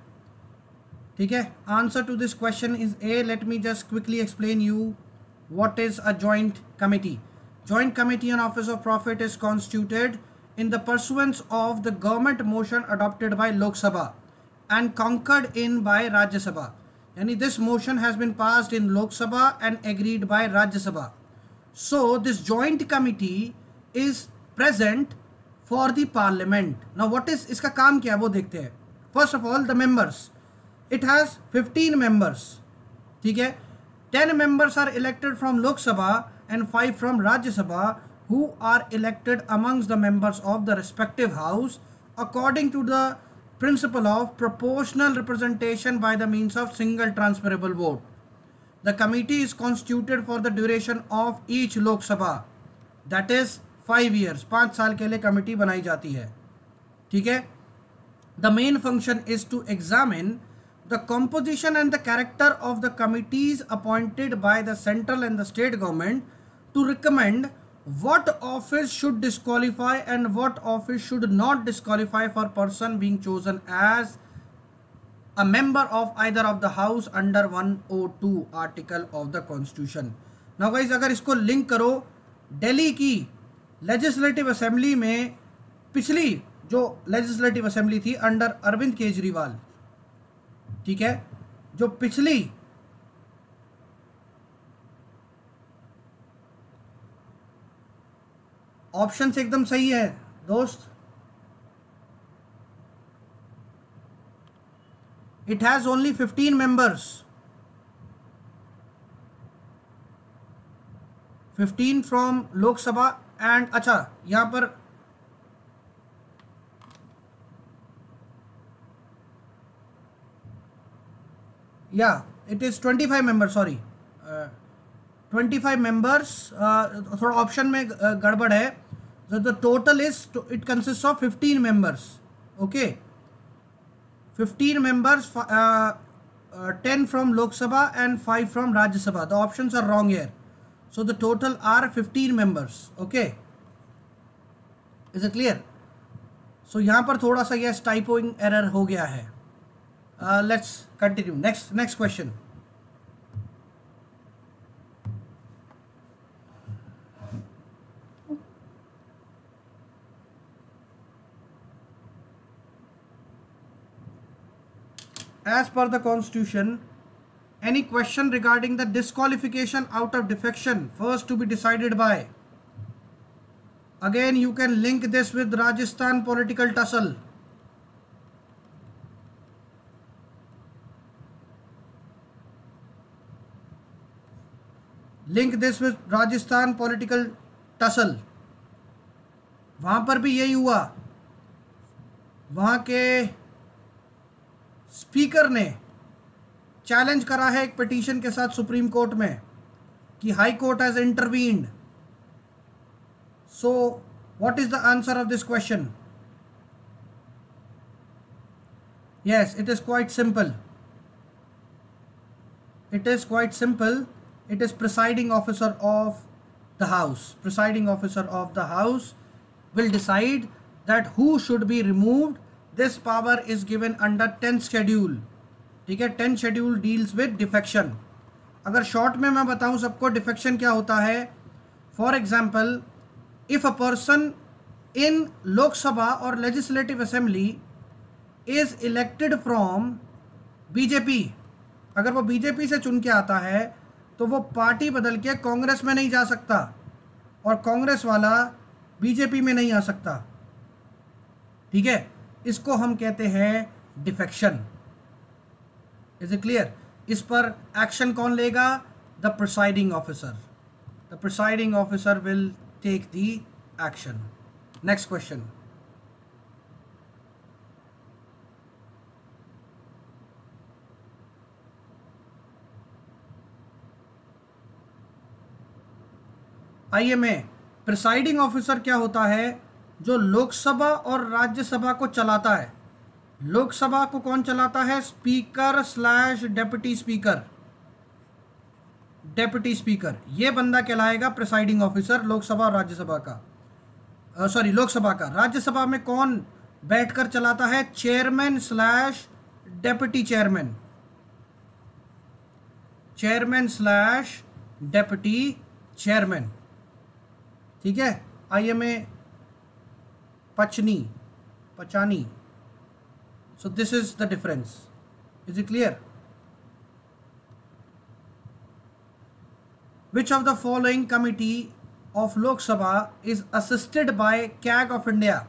Okay, answer to this question is A. Let me just quickly explain you what is a joint committee. joint committee on office of profit is constituted in the pursuance of the government motion adopted by lok sabha and concurred in by rajya sabha yani this motion has been passed in lok sabha and agreed by rajya sabha so this joint committee is present for the parliament now what is iska kaam kya wo dekhte hain first of all the members it has 15 members ठीक है 10 members are elected from Lok Sabha and 5 from Rajya Sabha who are elected amongst the members of the respective house according to the principle of proportional representation by the means of single transferable vote. The committee is constituted for the duration of each Lok Sabha that is 5 years. पाँच साल के लिए कमेटी बनाई जाती है ठीक है The main function is to examine the composition and the character of the committees appointed by the central and the state government to recommend what office should disqualify and what office should not disqualify for person being chosen as a member of either of the house under 102 article of the constitution. Now guys, अगर इसको लिंक करो दिल्ली की लेजिस्लेटिव असेंबली में पिछली जो लेजिस्लेटिव असेंबली थी अंडर अरविंद केजरीवाल ठीक है? जो पिछली ऑप्शन एकदम सही है, दोस्त। It has only fifteen members fifteen from Lok Sabha and अच्छा यहाँ पर yeah it is 25 members sorry uh, 25 members थोड़ा ऑप्शन में गड़बड़ है the total is it consists of 15 members okay fifteen members ten from Lok Sabha and five from Rajya Sabha the option are wrong here so the total are fifteen members okay is it clear so यहाँ पर थोड़ा सा यह टाइपोइंग एरर हो गया है। Let's continue next next question as per the constitution any question regarding the disqualification out of defection first to be decided by again you can link this with rajasthan political tussle link this with Rajasthan political tussle वहाँ पर भी यही हुआ वहाँ के स्पीकर ने चैलेंज करा है एक पिटीशन के साथ सुप्रीम कोर्ट में कि high court has intervene so what is the answer of this question yes it is quite simple it is quite simple it is presiding officer of the house presiding officer of the house will decide that who should be removed this power is given under 10th schedule ठीक है tenth schedule deals with defection अगर शॉर्ट में मैं बताऊँ सबको डिफेक्शन क्या होता है? For example if a person in Lok Sabha और legislative assembly is elected from BJP अगर वो बीजेपी से चुन के आता है तो वो पार्टी बदल के कांग्रेस में नहीं जा सकता और कांग्रेस वाला बीजेपी में नहीं आ सकता। ठीक है? इसको हम कहते हैं डिफेक्शन इज़ ए क्लियर इस पर एक्शन कौन लेगा? The presiding officer the presiding officer will take the action next question आइए मैं प्रिसाइडिंग ऑफिसर क्या होता है? जो लोकसभा और राज्यसभा को चलाता है। लोकसभा को कौन चलाता है? Speaker slash deputy speaker. Deputy speaker. ये बंदा कहलाएगा प्रिसाइडिंग ऑफिसर लोकसभा और राज्यसभा का। सॉरी, लोकसभा का। राज्यसभा में कौन बैठकर चलाता है? Chairman slash deputy chairman. Chairman slash deputy chairman. ठीक है? आइए एम पचनी पचानी so this is the difference is it clear which of the following committee of Lok Sabha is assisted by CAG of India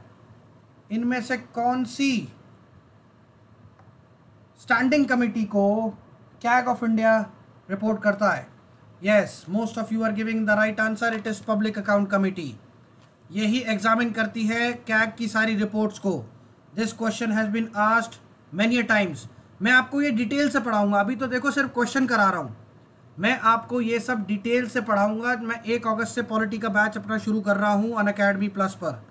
इनमें से कौन सी स्टैंडिंग कमिटी को कैग ऑफ़ इंडिया रिपोर्ट करता है yes most of you are giving the right answer it is public account committee यही एग्जामिन करती है कैग की सारी रिपोर्ट्स को। This question has been asked many times मैं आपको ये डिटेल से पढ़ाऊँगा। अभी तो देखो सिर्फ़ क्वेश्चन करा रहा हूँ। मैं आपको ये सब डिटेल से पढ़ाऊँगा। मैं एक अगस्त से पॉलिटी का बैच अपना शुरू कर रहा हूँ अन अकेडमी प्लस पर।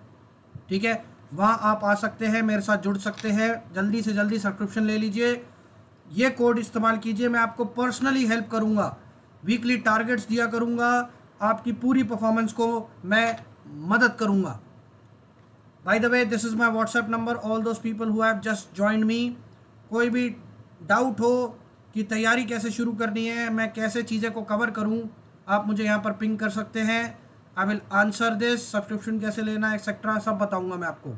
ठीक है? वहाँ आप आ सकते हैं, मेरे साथ जुड़ सकते हैं। जल्दी से जल्दी सब्सक्रिप्शन ले लीजिए। ये कोड इस्तेमाल कीजिए। मैं आपको पर्सनली हेल्प करूँगा। वीकली टारगेट्स दिया करूँगा। आपकी पूरी परफॉर्मेंस को मैं मदद करूँगा। By the way this is my WhatsApp number all those people who have just join me कोई भी डाउट हो कि तैयारी कैसे शुरू करनी है, मैं कैसे चीज़ें को कवर करूँ, आप मुझे यहाँ पर पिंग कर सकते हैं। I will answer this subscription कैसे लेना एक्सेट्रा सब बताऊँगा मैं आपको।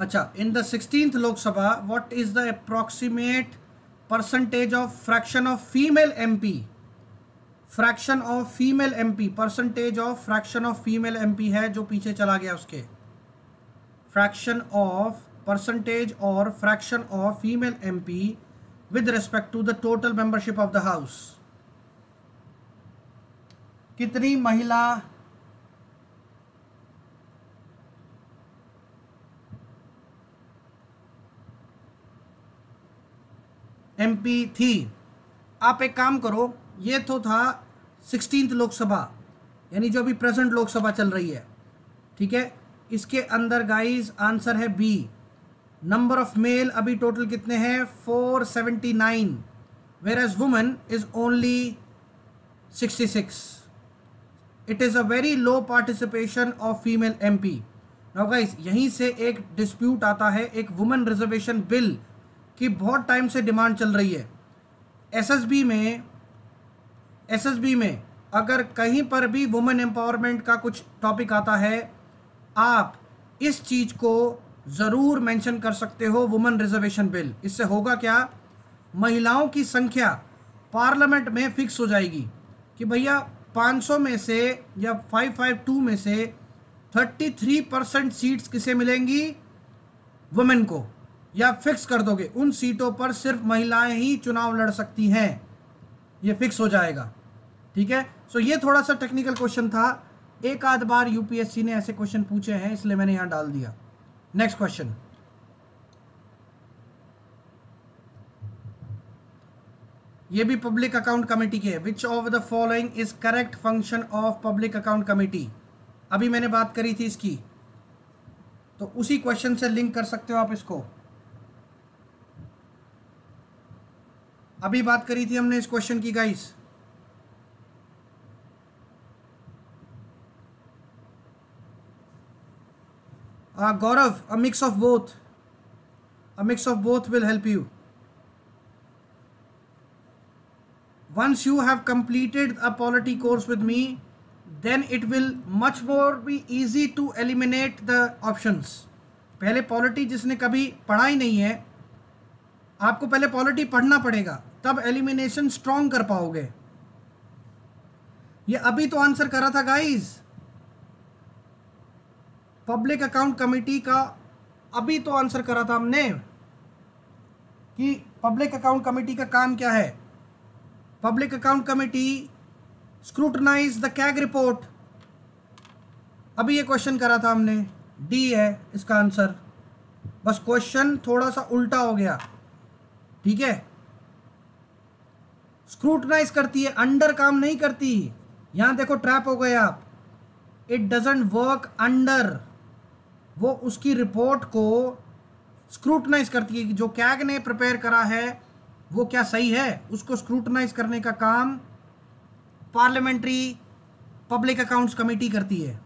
अच्छा in the sixteenth Lok Sabha what is the approximate percentage of fraction of female MP fraction of female MP percentage of fraction of female MP है जो पीछे चला गया उसके। फ्रैक्शन ऑफ़ परसेंटेज और fraction of female MP with respect to the total membership of the house कितनी महिला एमपी थी? आप एक काम करो, ये तो था सिक्सटींथ लोकसभा, यानी जो अभी प्रेजेंट लोकसभा चल रही है, ठीक है? इसके अंदर गाइस आंसर है बी नंबर ऑफ़ मेल अभी टोटल कितने हैं? 479 whereas women is only 66 it is a very low participation of female M P now guys यहीं से एक डिस्प्यूट आता है, एक वुमेन रिजर्वेशन बिल की बहुत टाइम से डिमांड चल रही है। एसएसबी में एसएसबी में अगर कहीं पर भी वुमेन एम्पावरमेंट का कुछ टॉपिक आता है, आप इस चीज़ को ज़रूर मेंशन कर सकते हो वुमेन रिजर्वेशन बिल इससे होगा क्या? महिलाओं की संख्या पार्लियामेंट में फिक्स हो जाएगी कि भैया 500 में से या 552 में से 33 परसेंट सीट्स किसे मिलेंगी? वुमेन को। या फिक्स कर दोगे। उन सीटों पर सिर्फ़ महिलाएँ ही चुनाव लड़ सकती हैं। ये फिक्स हो जाएगा। ठीक है? सो ये थोड़ा सा टेक्निकल क्वेश्चन था। एक आध बार यूपीएससी ने ऐसे क्वेश्चन पूछे हैं, इसलिए मैंने यहाँ डाल दिया। नेक्स्ट क्वेश्चन ये भी पब्लिक अकाउंट कमेटी के which of the following is correct function of public account committee अभी मैंने बात करी थी इसकी। तो उसी क्वेश्चन से लिंक कर सकते हो आप इसको। अभी बात करी थी हमने इस क्वेश्चन की गाइस हाँ, Gaurav a mix of both a mix of both will help you once you have completed a polity course with me then it will much more be easy to eliminate the option पहले पॉलिटी जिसने कभी पढ़ा ही नहीं है आपको पहले पॉलिटी पढ़ना पड़ेगा, तब एलिमिनेशन स्ट्रॉन्ग कर पाओगे। ये अभी तो आंसर करा था गाइस पब्लिक अकाउंट कमेटी का अभी तो आंसर करा था हमने कि पब्लिक अकाउंट कमेटी का काम क्या है। Public account committee scrutinize the CAG report अभी ये क्वेश्चन करा था हमने। डी है इसका आंसर बस क्वेश्चन थोड़ा सा उल्टा हो गया। ठीक है? स्क्रूटनाइज करती है अंडर काम नहीं करती। यहाँ देखो ट्रैप हो गए आप। इट डजेंट वर्क अंडर वो उसकी रिपोर्ट को स्क्रूटनाइज करती है जो कैग ने प्रिपेयर करा है, वो क्या सही है? उसको स्क्रूटनाइज करने का काम पार्लियामेंट्री पब्लिक अकाउंट्स कमेटी करती है।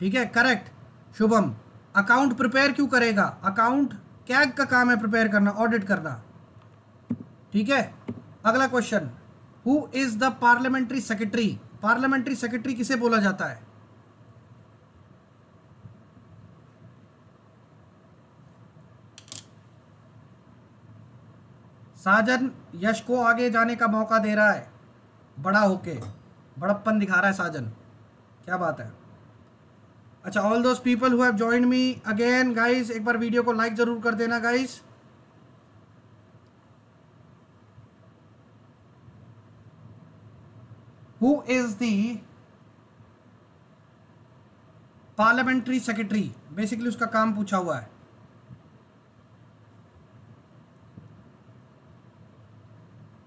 ठीक है? करेक्ट शुभम अकाउंट प्रिपेयर क्यों करेगा? अकाउंट कैग का काम है प्रिपेयर करना ऑडिट करना। ठीक है? अगला question who is the parliamentary secretary parliamentary secretary किसे बोला जाता है? साजन यश को आगे जाने का मौका दे रहा है। बड़ा होके, बड़प्पन दिखा रहा है साजन। क्या बात है? अच्छा all those people have join me again guys एक बार वीडियो को लाइक ज़रूर कर देना guys who is the parliamentary secretary basically उसका काम पूछा हुआ है.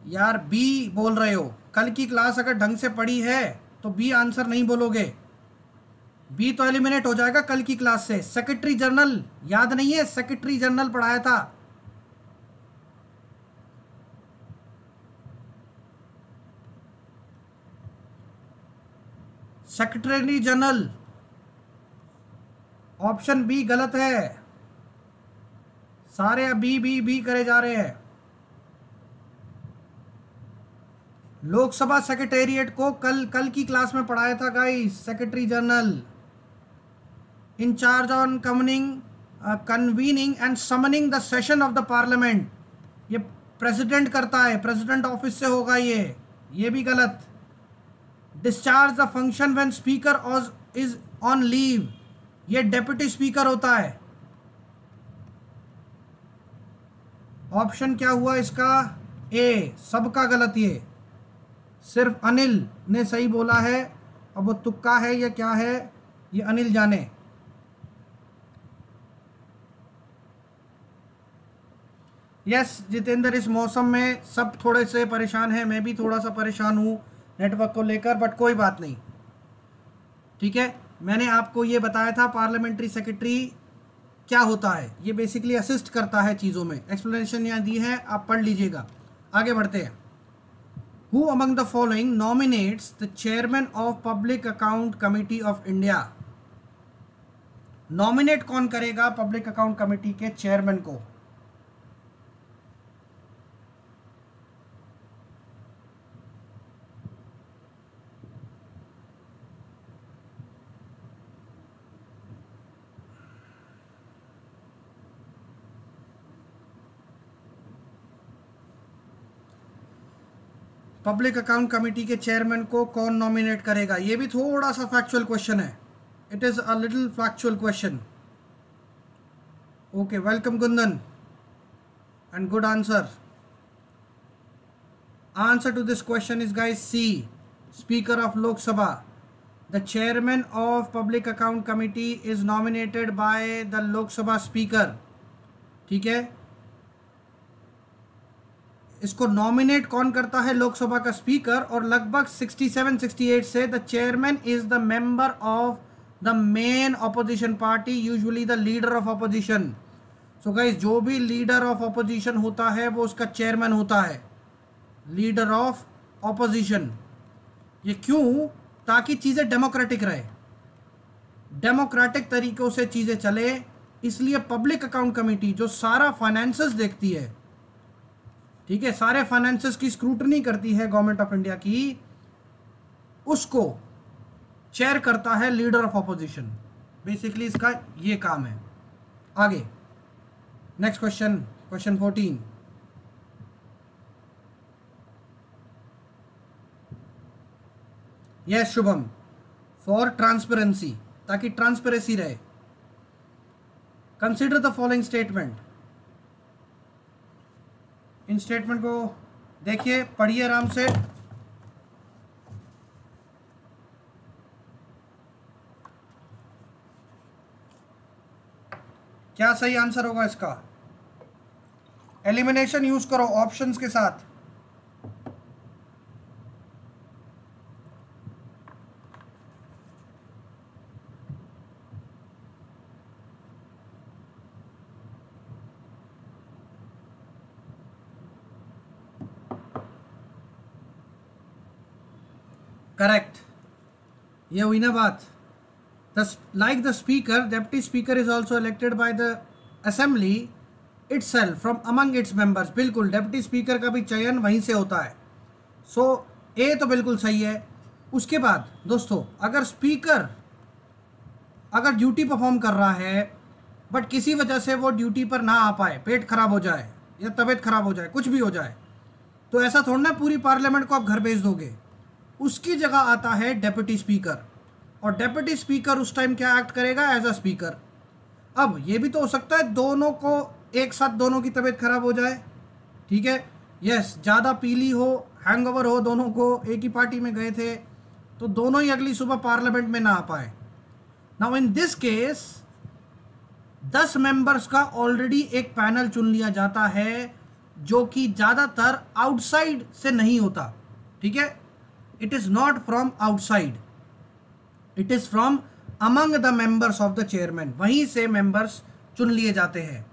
यार बी बोल रहे हो. कल की क्लास अगर ढंग से पढ़ी है तो बी आंसर नहीं बोलोगे. बी तो एलिमिनेट हो जाएगा कल की क्लास से। सेक्रेटरी जनरल याद नहीं है सेक्रेटरी जनरल पढ़ाया था। सेक्रेटरी जनरल ऑप्शन बी गलत है। सारे बी बी बी करे जा रहे हैं। लोकसभा सेक्रेटेरिएट को कल कल की क्लास में पढ़ाया था guys secretary general in charge on कमनिंग convening and summoning the session of the parliament ये प्रेसिडेंट करता है प्रेसिडेंट ऑफ़िस से होगा ये। ये भी गलत। Discharge the function when speaker is on leave ये डेप्यूटी स्पीकर होता है। ऑप्शन क्या हुआ इसका? ए सबका गलत ये। सिर्फ़ अनिल ने सही बोला है। अब वो तुक्का है या क्या है? ये अनिल जाने। यस जितेंद्र, इस मौसम में सब थोड़े से परेशान हैं। मैं भी थोड़ा सा परेशान हूँ नेटवर्क को लेकर बट कोई बात नहीं। ठीक है? मैंने आपको ये बताया था पार्लियामेंट्री सेक्रेटरी क्या होता है? ये बेसिकली असिस्ट करता है चीज़ों में। एक्सप्लेनेशन यहाँ दी है, आप पढ़ लीजिएगा। आगे बढ़ते हैं। Who among the following nominates the chairman of public account Committee of India nominate कौन करेगा पब्लिक अकाउंट कमेटी के चेयरमैन को? पब्लिक अकाउंट कमेटी के चेयरमैन को कौन नॉमिनेट करेगा? ये भी थोड़ा सा फैक्चुअल क्वेश्चन है it is a little factual question okay welcome Gundan and good answer answer to this question is guys C speaker of Lok Sabha the chairman of public account committee is nominated by the Lok Sabha speaker ठीक है? इसको नॉमिनेट कौन करता है लोकसभा का स्पीकर और लगभग 67-68 से the chairman is the member of the main opposition party usually the leader of opposition so guys जो भी लीडर ऑफ़ ऑपोजिशन होता है, वो उसका चेयरमैन होता है। लीडर ऑफ़ ऑपोजिशन ये क्यों? ताकि चीज़ें डेमोक्रेटिक रहे। डेमोक्रेटिक तरीक़ों से चीज़ें चले। इसलिए पब्लिक अकाउंट कमेटी जो सारा फाइनेंस देखती है ठीक है, सारे फाइनेंसेस की स्क्रूटनी करती है गवर्नमेंट ऑफ़ इंडिया की। उसको चेयर करता है लीडर ऑफ़ अपोजिशन बेसिकली इसका ये काम है। आगे। Next question question fourteen yes Shubham for transparency ताकि ट्रांसपेरेंसी रहे। Consider the following statement in statement को देखिए, पढ़िए आराम से। क्या सही आंसर होगा इसका? एलिमिनेशन यूज़ करो ऑप्शंस के साथ करेक्ट ये हुई ना बात like the speaker deputy speaker is also elected by the assembly itself from among its members बिल्कुल डेप्टी स्पीकर का भी चयन वहीं से होता है सो ए तो बिल्कुल सही है उसके बाद दोस्तों अगर स्पीकर अगर ड्यूटी परफॉर्म कर रहा है बट किसी वजह से वो ड्यूटी पर ना आ पाए पेट खराब हो जाए या तबीयत खराब हो जाए कुछ भी हो जाए तो ऐसा थोड़ा ना पूरी पार्लियामेंट को आप घर भेज दोगे उसकी जगह आता है डेप्यूटी स्पीकर। और डेप्यूटी स्पीकर उस टाइम क्या एक्ट करेगा? एज अ स्पीकर अब ये भी तो हो सकता है दोनों को एक साथ दोनों की तबीयत खराब हो जाए। ठीक है? यस ज़्यादा पीली हो हैंगओवर हो, दोनों को एक ही पार्टी में गए थे तो दोनों ही अगली सुबह पार्लियामेंट में ना आ पाए। नाउ इन दिस केस दस मेंबर्स का ऑलरेडी एक पैनल चुन लिया जाता है, जो कि ज़्यादातर आउटसाइड से नहीं होता। ठीक है? It is not from outside it is from among the members of the chairman वहीं से मेंबर्स चुन लिए जाते हैं।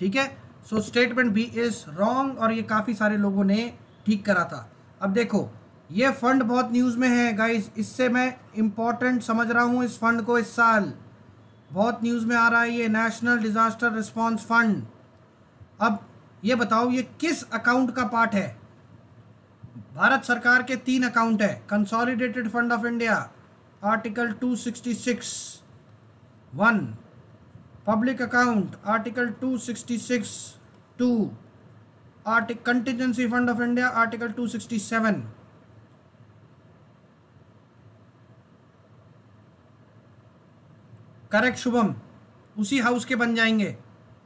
ठीक है? So statement B is wrong और ये काफ़ी सारे लोगों ने ठीक करा था। अब देखो, ये फंड बहुत न्यूज़ में है गाइस इससे मैं इम्पोर्टेंट समझ रहा हूँ इस फंड को इस साल। बहुत न्यूज़ में आ रहा है ये नेशनल डिज़ास्टर रिस्पॉन्स फंड अब ये बताओ, ये किस अकाउंट का पार्ट है? भारत सरकार के तीन अकाउंट है consolidated fund of India article 266 one public account article 266 two article contingency fund of India article 267 correct Shubham उसी हाउस के बन जाएँगे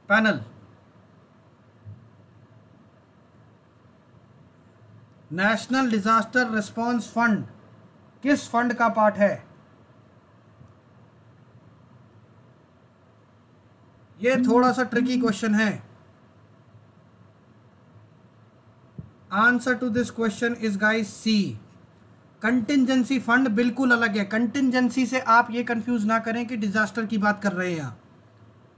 panel national disaster response fund, किस फंड का पार्ट है? ये थोड़ा सा ट्रिकी क्वेश्चन है। Answer to this question is guys C contingency fund बिल्कुल अलग है। कंटिजेंसी से आप ये कंफ्यूज ना करें कि डिजास्टर की बात कर रहे हैं यहाँ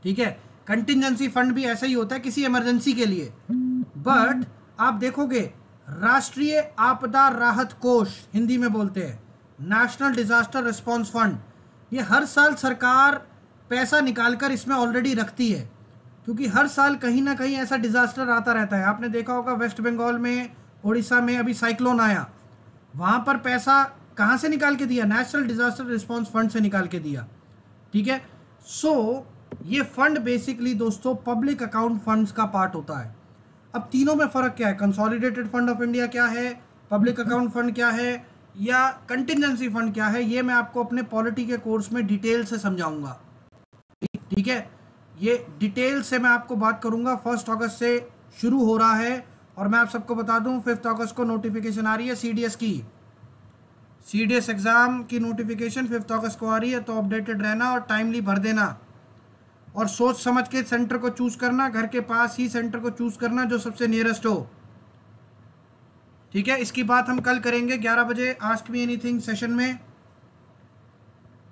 ठीक है? कंटिजेंसी फंड भी ऐसा ही होता है किसी इमरजेंसी के लिए। बट आप देखोगे राष्ट्रीय आपदा राहत कोष हिंदी में बोलते हैं नेशनल डिजास्टर रिस्पांस फंड ये हर साल सरकार पैसा निकालकर इसमें ऑलरेडी रखती है क्योंकि हर साल कहीं ना कहीं ऐसा डिजास्टर आता रहता है। आपने देखा होगा वेस्ट बंगाल में उड़ीसा में अभी साइक्लोन आया। वहाँ पर पैसा कहाँ से निकाल के दिया? नेशनल डिजास्टर रिस्पॉन्स फंड से निकाल के दिया। ठीक है? सो so, ये फंड बेसिकली दोस्तों पब्लिक अकाउंट फंड्स का पार्ट होता है। अब तीनों में फ़र्क क्या है? कंसोलिडेटेड फंड ऑफ़ इंडिया क्या है? पब्लिक अकाउंट फंड क्या है? या कंटिजेंसी फंड क्या है? ये मैं आपको अपने पॉलिटी के कोर्स में डिटेल से समझाऊँगा। ठीक है? ये डिटेल से मैं आपको बात करूँगा। फ़र्स्ट अगस्त से शुरू हो रहा है और मैं आप सबको बता दूँ फिफ्थ अगस्त को नोटिफिकेशन आ रही है सीडीएस की। सीडीएस एग्ज़ाम की नोटिफिकेशन फिफ्थ अगस्त को आ रही है तो अपडेटेड रहना और टाइमली भर देना। और सोच समझ के सेंटर को चूज़ करना, घर के पास ही सेंटर को चूज़ करना जो सबसे नियरेस्ट हो। ठीक है? इसकी बात हम कल करेंगे 11 बजे। आस्क मी एनीथिंग सेशन में।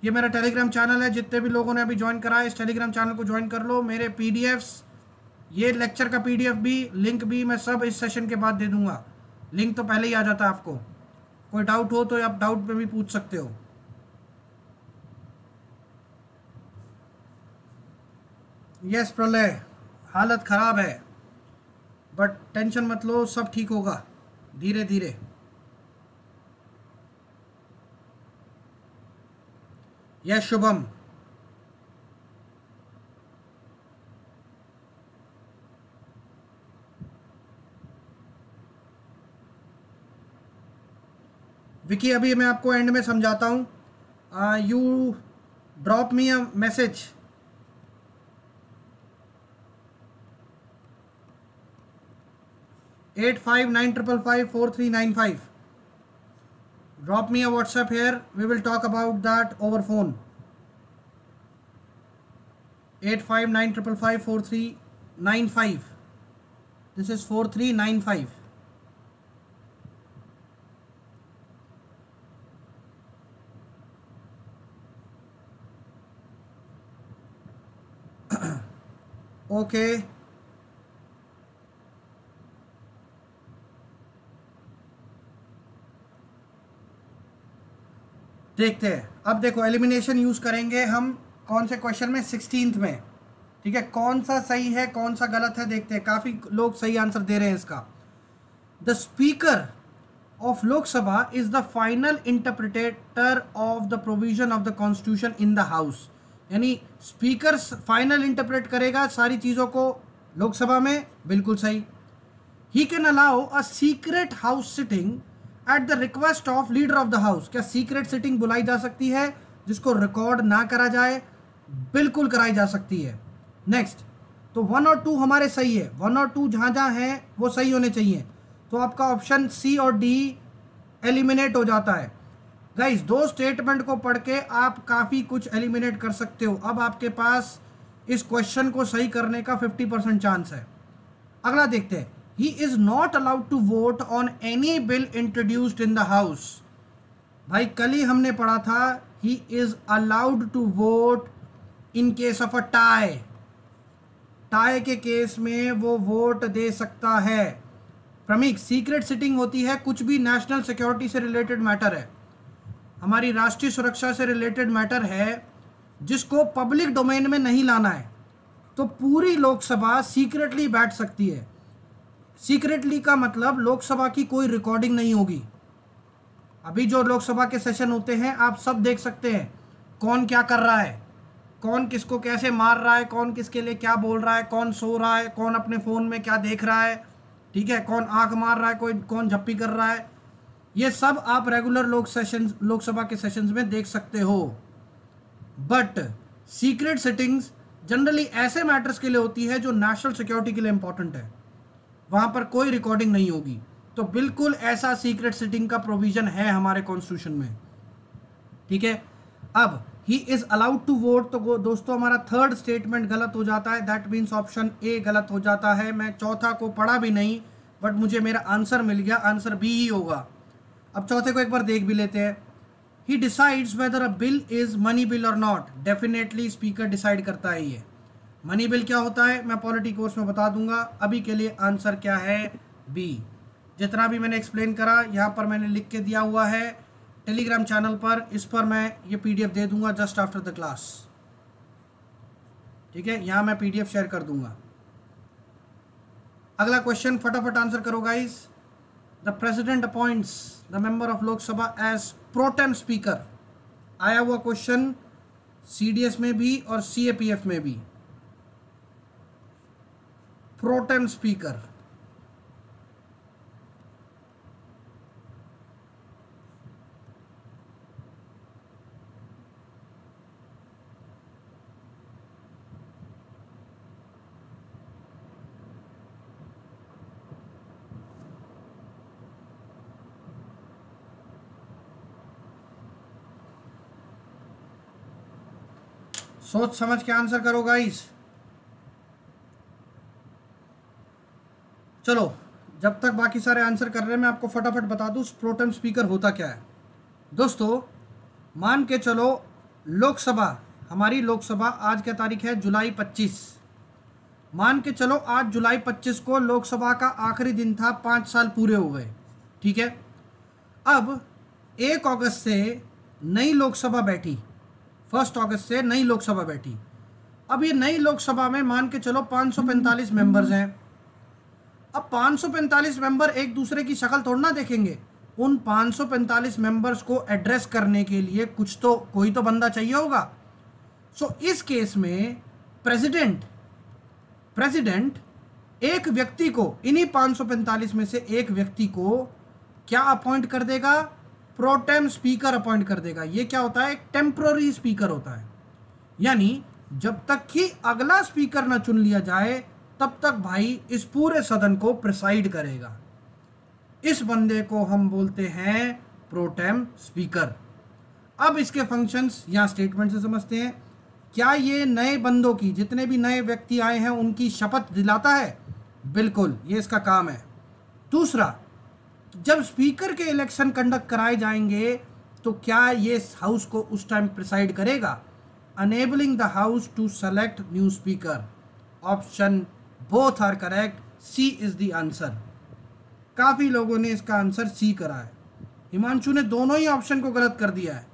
ये मेरा टेलीग्राम चैनल है। जितने भी लोगों ने अभी ज्वाइन करा है इस टेलीग्राम चैनल को ज्वाइन कर लो। मेरे पीडीएफ्स ये लेक्चर का पीडीएफ भी लिंक भी मैं सब इस सेशन के बाद दे दूँगा। लिंक तो पहले ही आ जाता है आपको। कोई डाउट हो तो आप डाउट में भी पूछ सकते हो। यस प्रलय हालत ख़राब है। बट टेंशन मत लो, सब ठीक होगा। धीरे धीरे। यस शुभम। विकी, अभी मैं आपको एंड में समझाता हूँ। You drop me a message eight five nine triple five four three nine five. Drop me a WhatsApp here. We will talk about that over phone. Eight five nine triple five four three nine five. This is four three nine five. okay देखते हैं। अब देखो एलिमिनेशन यूज़ करेंगे हम कौन से क्वेश्चन में? सिक्सटीन में। ठीक है, कौन सा सही है, कौन सा गलत है देखते हैं। काफ़ी लोग सही आंसर दे रहे हैं इसका। The speaker of Lok Sabha is the final interpretator of the provision of the constitution in the house यानी स्पीकर फाइनल इंटरप्रेट करेगा सारी चीज़ों को लोकसभा में, बिल्कुल सही। He can allow a secret house sitting at the request of leader of the house क्या सीक्रेट सिटिंग बुलाई जा सकती है जिसको रिकॉर्ड ना करा जाए? बिल्कुल कराई जा सकती है। नेक्स्ट तो वन और टू हमारे सही है। वन और टू जहाँ जहाँ हैं, वो सही होने चाहिए। तो आपका ऑप्शन सी और डी एलिमिनेट हो जाता है। गाइस दो स्टेटमेंट को पढ़ के आप काफ़ी कुछ एलिमिनेट कर सकते हो। अब आपके पास इस क्वेश्चन को सही करने का 50 परसेंट चांस है। अगला देखते हैं। He is not allowed to vote on any bill introduced in the house भाई, कल ही हमने पढ़ा था he is allowed to vote in case of a tie tie के केस में वो वोट दे सकता है। प्रमिक सीक्रेट सिटिंग होती है, कुछ भी नेशनल सिक्योरिटी से रिलेटेड मैटर है। हमारी राष्ट्रीय सुरक्षा से रिलेटेड मैटर है, जिसको पब्लिक डोमेन में नहीं लाना है। तो पूरी लोकसभा सीक्रेटली बैठ सकती है। सीक्रेटली का मतलब लोकसभा की कोई रिकॉर्डिंग नहीं होगी। अभी जो लोकसभा के सेशन होते हैं, आप सब देख सकते हैं, कौन क्या कर रहा है, कौन किसको कैसे मार रहा है, कौन किसके लिए क्या बोल रहा है, कौन सो रहा है, कौन अपने फ़ोन में क्या देख रहा है, ठीक है, कौन आँख मार रहा है, कोई, कौन झप्पी कर रहा है, ये सब आप रेगुलर लोक सेशन लोकसभा के सेशंस में देख सकते हो। बट सीक्रेट सेटिंग्स जनरली ऐसे मैटर्स के लिए होती है जो नेशनल सिक्योरिटी के लिए इंपॉर्टेंट है। वहाँ पर कोई रिकॉर्डिंग नहीं होगी। तो बिल्कुल ऐसा सीक्रेट सिटिंग का प्रोविज़न है हमारे कॉन्स्टिट्यूशन में। ठीक है? अब he is allowed to vote तो दोस्तों हमारा थर्ड स्टेटमेंट गलत हो जाता है। दैट मीन्स ऑप्शन ए गलत हो जाता है। मैं चौथा को पढ़ा भी नहीं बट मुझे मेरा आंसर मिल गया। आंसर बी ही होगा। अब चौथे को एक बार देख भी लेते हैं। He decides whether a bill is money bill और नॉट डेफिनेटली स्पीकर डिसाइड करता है ये। मनी बिल क्या होता है? मैं पॉलिटी कोर्स में बता दूँगा। अभी के लिए आंसर क्या है? बी। जितना भी मैंने एक्सप्लेन करा, यहाँ पर मैंने लिख के दिया हुआ है। टेलीग्राम चैनल पर, इस पर मैं ये पीडीएफ दे दूँगा जस्ट आफ्टर द क्लास ठीक है? यहाँ मैं पीडीएफ शेयर कर दूँगा। अगला क्वेश्चन फटाफट आंसर करो guys the president appoints the member of Lok Sabha as pro tem speaker आया हुआ क्वेश्चन सीडीएस में भी और सीएपीएफ में भी। प्रोटेम स्पीकर सोच समझ के आंसर करो गाइस चलो, जब तक बाकी सारे आंसर कर रहे हैं, मैं आपको फटाफट बता दूँ प्रोटम स्पीकर होता क्या है। दोस्तों, मान के चलो, लोकसभा, हमारी लोकसभा आज क्या तारीख है? जुलाई 25 मान के चलो, आज जुलाई 25 को लोकसभा का आखिरी दिन था, पाँच साल पूरे हो गए, ठीक है? अब, एक अगस्त से नई लोकसभा बैठी, फ़र्स्ट अगस्त से नई लोकसभा बैठी। अब ये नई लोकसभा में मान के चलो 545 मेंबर्स हैं। अब 545 मेंबर एक दूसरे की शक्ल थोड़ा ना देखेंगे। उन 545 मेंबर्स को एड्रेस करने के लिए कुछ तो कोई तो बंदा चाहिए होगा। सो so, इस केस में प्रेसिडेंट प्रेसिडेंट एक व्यक्ति को इन्हीं 545 में से एक व्यक्ति को क्या अपॉइंट कर देगा? प्रोटेम स्पीकर अपॉइंट कर देगा। ये क्या होता है? एक टेम्प्रोरी स्पीकर होता है। यानी जब तक कि अगला स्पीकर ना चुन लिया जाए तब तक भाई इस पूरे सदन को प्रिसाइड करेगा। इस बंदे को हम बोलते हैं प्रोटेम स्पीकर अब इसके फ़ंक्शंस या स्टेटमेंट से समझते हैं। क्या ये नए बंदों की, जितने भी नए व्यक्ति आए हैं, उनकी शपथ दिलाता है? बिल्कुल, ये इसका काम है। दूसरा, जब स्पीकर के इलेक्शन कंडक्ट कराए जाएँगे तो क्या ये हाउस को उस टाइम प्रिसाइड करेगा? Enabling the house to select new speaker option both are correct C is the answer. काफ़ी लोगों ने इसका आंसर सी करा है। हिमांशु ने दोनों ही ऑप्शन को गलत कर दिया है।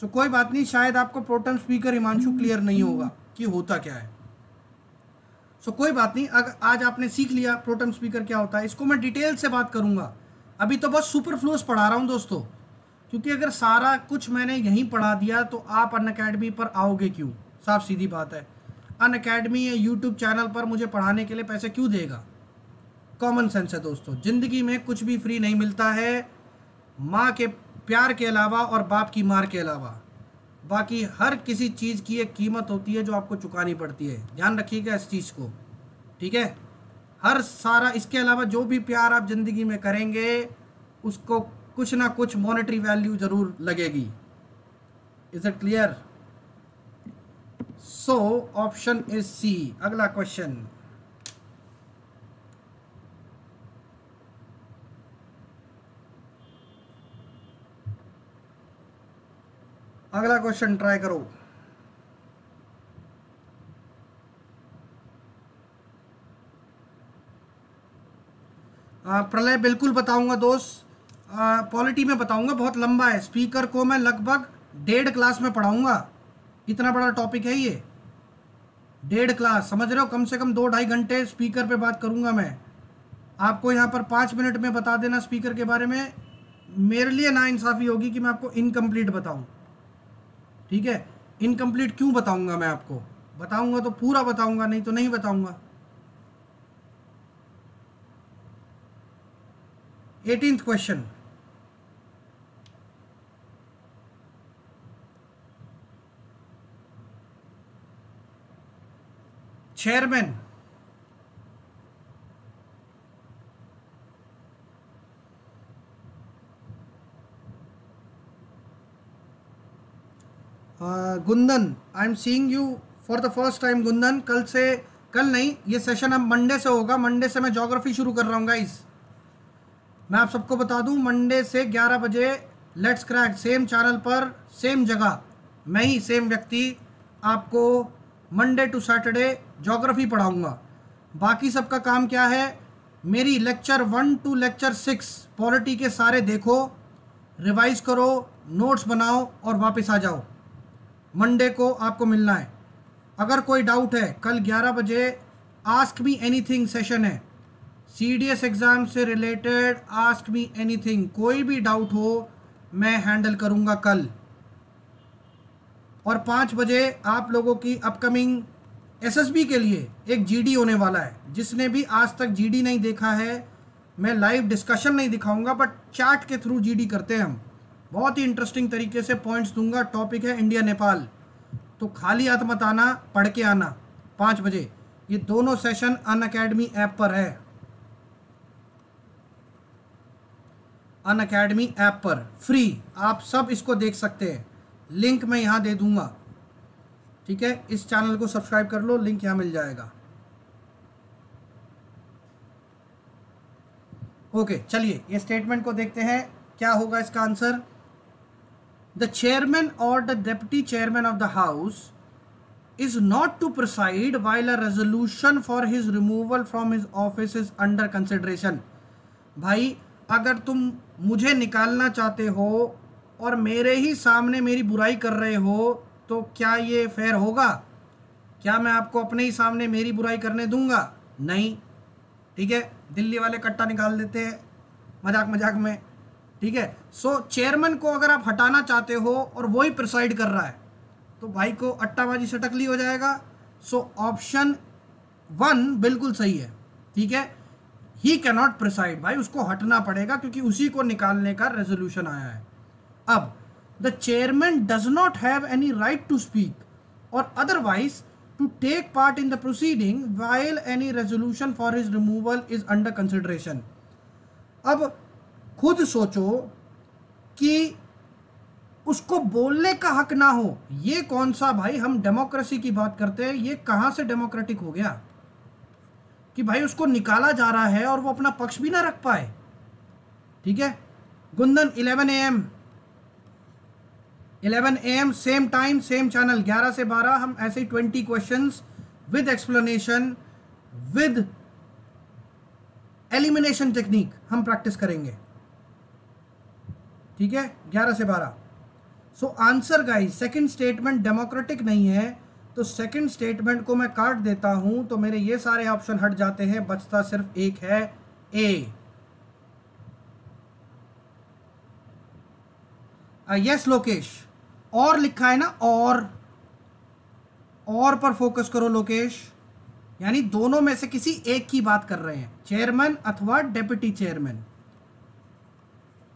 सो so, कोई बात नहीं शायद आपको प्रोटम स्पीकर हिमांशु क्लियर नहीं होगा कि होता क्या है। सो so, कोई बात नहीं अगर आज आपने सीख लिया प्रोटम स्पीकर क्या होता है। इसको मैं डिटेल से बात करूँगा। अभी तो बस सुपर फ्लूस पढ़ा रहा हूँ दोस्तों। क्योंकि अगर सारा कुछ मैंने यहीं पढ़ा दिया तो आप अन अकेडमी पर आओगे क्यों? साफ़ सीधी बात है। अन अकेडमी या यूट्यूब चैनल पर मुझे पढ़ाने के लिए पैसे क्यों देगा? कॉमन सेंस है दोस्तों। ज़िंदगी में कुछ भी फ्री नहीं मिलता है। माँ के प्यार के अलावा और बाप की मार के अलावा। बाकी हर किसी चीज़ की एक कीमत होती है जो आपको चुकानी पड़ती है। ध्यान रखिएगा इस चीज़ को। ठीक है? हर सारा इसके अलावा जो भी प्यार आप ज़िंदगी में करेंगे, उसको कुछ ना कुछ मॉनेटरी वैल्यू ज़रूर लगेगी। Is it clear so option is C अगला क्वेश्चन अगला क्वेश्चन ट्राई करो. प्रलय बिल्कुल बताऊँगा दोस्त. पॉलिटी में बताऊँगा, बहुत लंबा है. स्पीकर को मैं लगभग डेढ़ क्लास में पढ़ाऊँगा. इतना बड़ा टॉपिक है ये. डेढ़ क्लास, समझ रहे हो? कम से कम दो ढाई घंटे स्पीकर पे बात करूँगा मैं। आपको यहाँ पर पाँच मिनट में बता देना स्पीकर के बारे में। मेरे लिए ना इंसाफ़ी होगी कि मैं आपको इनकम्प्लीट बताऊँ। ठीक है? इनकम्प्लीट क्यों बताऊँगा मैं आपको? बताऊँगा तो पूरा बताऊँगा, नहीं तो नहीं बताऊँगा। Eighteenth question chairman Gundan I am seeing you for the first time Gundan कल से, कल नहीं, ये सेशन अब मंडे से होगा। मंडे से मैं जोग्राफी शुरू कर रहा हूँ गाइस मैं आप सबको बता दूँ मंडे से 11 बजे लेट्स क्रैक सेम चैनल पर सेम जगह। मैं ही सेम व्यक्ति आपको मंडे टू सैटरडे जोग्राफी पढ़ाऊँगा। बाकी सबका काम क्या है? मेरी lecture one two lecture six polity के सारे देखो रिवाइज करो नोट्स बनाओ और वापस आ जाओ। मंडे को आपको मिलना है। अगर कोई डाउट है, कल 11 बजे आस्क मी एनीथिंग सेशन है। सी डी एस एग्ज़ाम से रिलेटेड आस्क मी एनीथिंग कोई भी डाउट हो, मैं हैंडल करूँगा कल। और पाँच बजे आप लोगों की अपकमिंग एसएसबी के लिए एक जीडी होने वाला है, जिसने भी आज तक जीडी नहीं देखा है। मैं लाइव डिस्कशन नहीं दिखाऊँगा बट चैट के थ्रू जीडी करते हैं हम। बहुत ही इंटरेस्टिंग तरीके से पॉइंट्स दूँगा। टॉपिक है इंडिया नेपाल तो खाली हाथ मत आना, पढ़ के आना। पाँच बजे। ये दोनों सेशन अन अकेडमी ऐप पर है। अन अकेडमी ऐप पर। फ्री आप सब इसको देख सकते हैं। लिंक मैं यहाँ दे दूँगा। ठीक है? इस चैनल को सब्सक्राइब कर लो लिंक यहाँ मिल जाएगा। ओके चलिए, ये स्टेटमेंट को देखते हैं। क्या होगा इसका आंसर द चेयरमैन और the deputy chairman of the house is not to preside while a resolution for his removal from his office is under consideration भाई, अगर तुम मुझे निकालना चाहते हो और मेरे ही सामने मेरी बुराई कर रहे हो तो क्या ये फेयर होगा? क्या मैं आपको अपने ही सामने मेरी बुराई करने दूँगा? नहीं। ठीक है? दिल्ली वाले कट्टा निकाल देते हैं, मज़ाक मज़ाक में। ठीक है? सो चेयरमैन को अगर आप हटाना चाहते हो और वही प्रिसाइड कर रहा है तो भाई को अट्टाबाजी से टकली हो जाएगा। सो ऑप्शन वन बिल्कुल सही है। ठीक है? ही कैनॉट प्रिसाइड भाई, उसको हटना पड़ेगा क्योंकि उसी को निकालने का रेजोल्यूशन आया है। अब the chairman does not have any right to speak और otherwise to take part in the proceeding while any resolution for his removal is under consideration अब खुद सोचो कि उसको बोलने का हक ना हो, ये कौन सा भाई हम डेमोक्रेसी की बात करते हैं, ये कहाँ से डेमोक्रेटिक हो गया? कि भाई उसको निकाला जा रहा है और वो अपना पक्ष भी ना रख पाए। ठीक है? Gundan 11 A M eleven A M same time same channel 11 से 12 हम ऐसे ही 20 questions with explanation with elimination technique हम प्रैक्टिस करेंगे। ठीक है? ग्यारह से बारह। So answer guys second statement democratic नहीं है तो सेकंड स्टेटमेंट को मैं काट देता हूँ तो मेरे ये सारे ऑप्शन हट जाते हैं, बचता सिर्फ़ एक है ए यस लोकेश और लिखा है ना और और पर फोकस करो लोकेश। यानी दोनों में से किसी एक की बात कर रहे हैं। चेयरमैन अथवा डेप्यूटी चेयरमैन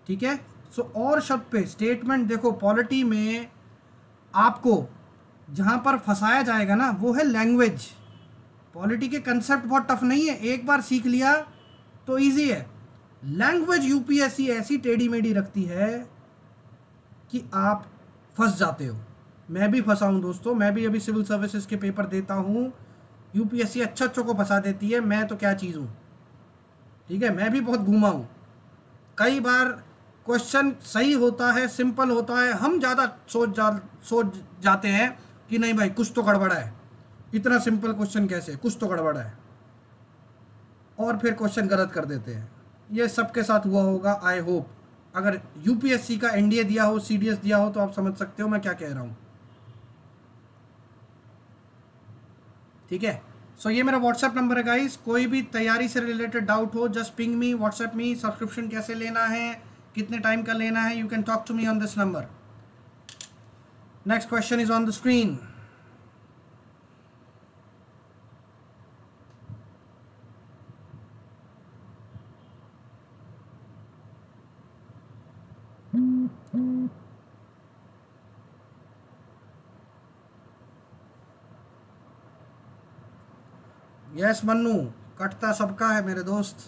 ठीक है? सो so, और शब्द पे स्टेटमेंट देखो पॉलिटी में आपको जहाँ पर फंसाया जाएगा ना वो है लैंग्वेज पॉलिटी के कंसेप्ट बहुत टफ नहीं है। एक बार सीख लिया तो इजी है। लैंग्वेज यूपीएससी ऐसी टेढ़ी मेढ़ी रखती है कि आप फंस जाते हो। मैं भी फंसा हूँ दोस्तों, मैं भी अभी सिविल सर्विसेज़ के पेपर देता हूँ। यूपीएससी अच्छा अच्छों को फंसा देती है, मैं तो क्या चीज़ हूँ? ठीक है, मैं भी बहुत घूमा हूँ। कई बार क्वेश्चन सही होता है सिंपल होता है, हम ज़्यादा सोच जा, सोच जाते हैं कि नहीं भाई, कुछ तो गड़बड़ा है। इतना सिंपल क्वेश्चन कैसे? कुछ तो गड़बड़ा है। और फिर क्वेश्चन गलत कर देते हैं। ये सबके साथ हुआ होगा आई होप अगर यूपीएससी का एनडीए दिया हो सीडीएस दिया हो तो आप समझ सकते हो मैं क्या कह रहा हूँ। ठीक है? सो so, ये मेरा व्हाट्सएप नंबर है गाइस कोई भी तैयारी से रिलेटेड डाउट हो just ping me WhatsApp me subscription कैसे लेना है कितने टाइम का लेना है you can talk to me on this number next question is on the screen yes Mannu कटता सबका है मेरे दोस्त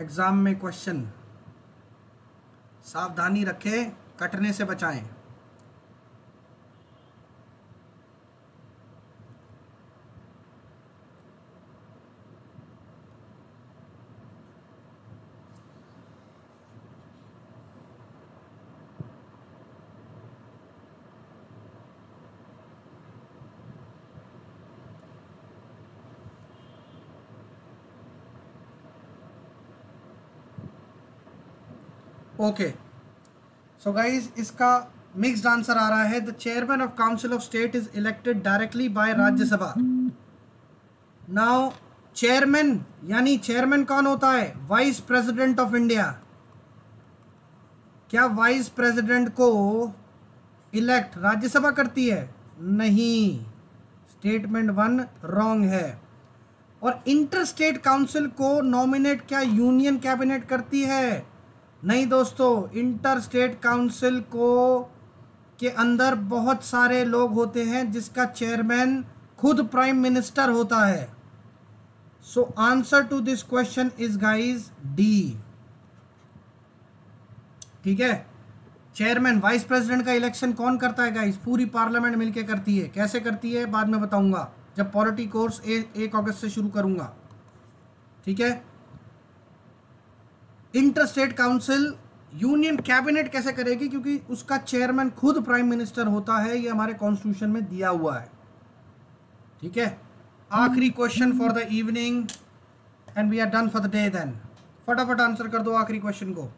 एग्ज़ाम में क्वेश्चन सावधानी रखें, कटने से बचाएँ। ओके सो गाइज़ इसका मिक्स्ड आंसर आ रहा है the chairman of council of state is elected directly by Rajya Sabha now chairman यानी चेयरमैन कौन होता है वाइस प्रेसिडेंट ऑफ़ इंडिया क्या वाइस प्रेसिडेंट को इलेक्ट राज्यसभा करती है नहीं स्टेटमेंट वन रॉन्ग है और इंटर स्टेट काउंसिल को नॉमिनेट क्या यूनियन कैबिनेट करती है नहीं दोस्तों इंटर स्टेट काउंसिल को के अंदर बहुत सारे लोग होते हैं जिसका चेयरमैन खुद प्राइम मिनिस्टर होता है। So answer to this question is guys D ठीक है? चेयरमैन वाइस प्रेसिडेंट का इलेक्शन कौन करता है गाइज़ पूरी पार्लियामेंट मिलके करती है। कैसे करती है, बाद में बताऊँगा। जब पॉलिटी कोर्स एक अगस्त से शुरू करूँगा। ठीक है? Inter state council union cabinet कैसे करेगी? क्योंकि उसका चेयरमैन खुद प्राइम मिनिस्टर होता है, ये हमारे कॉन्स्टिट्यूशन में दिया हुआ है। ठीक है? आखिरी question for the evening and we are done for the day then फटाफट आंसर कर दो आखिरी क्वेश्चन को।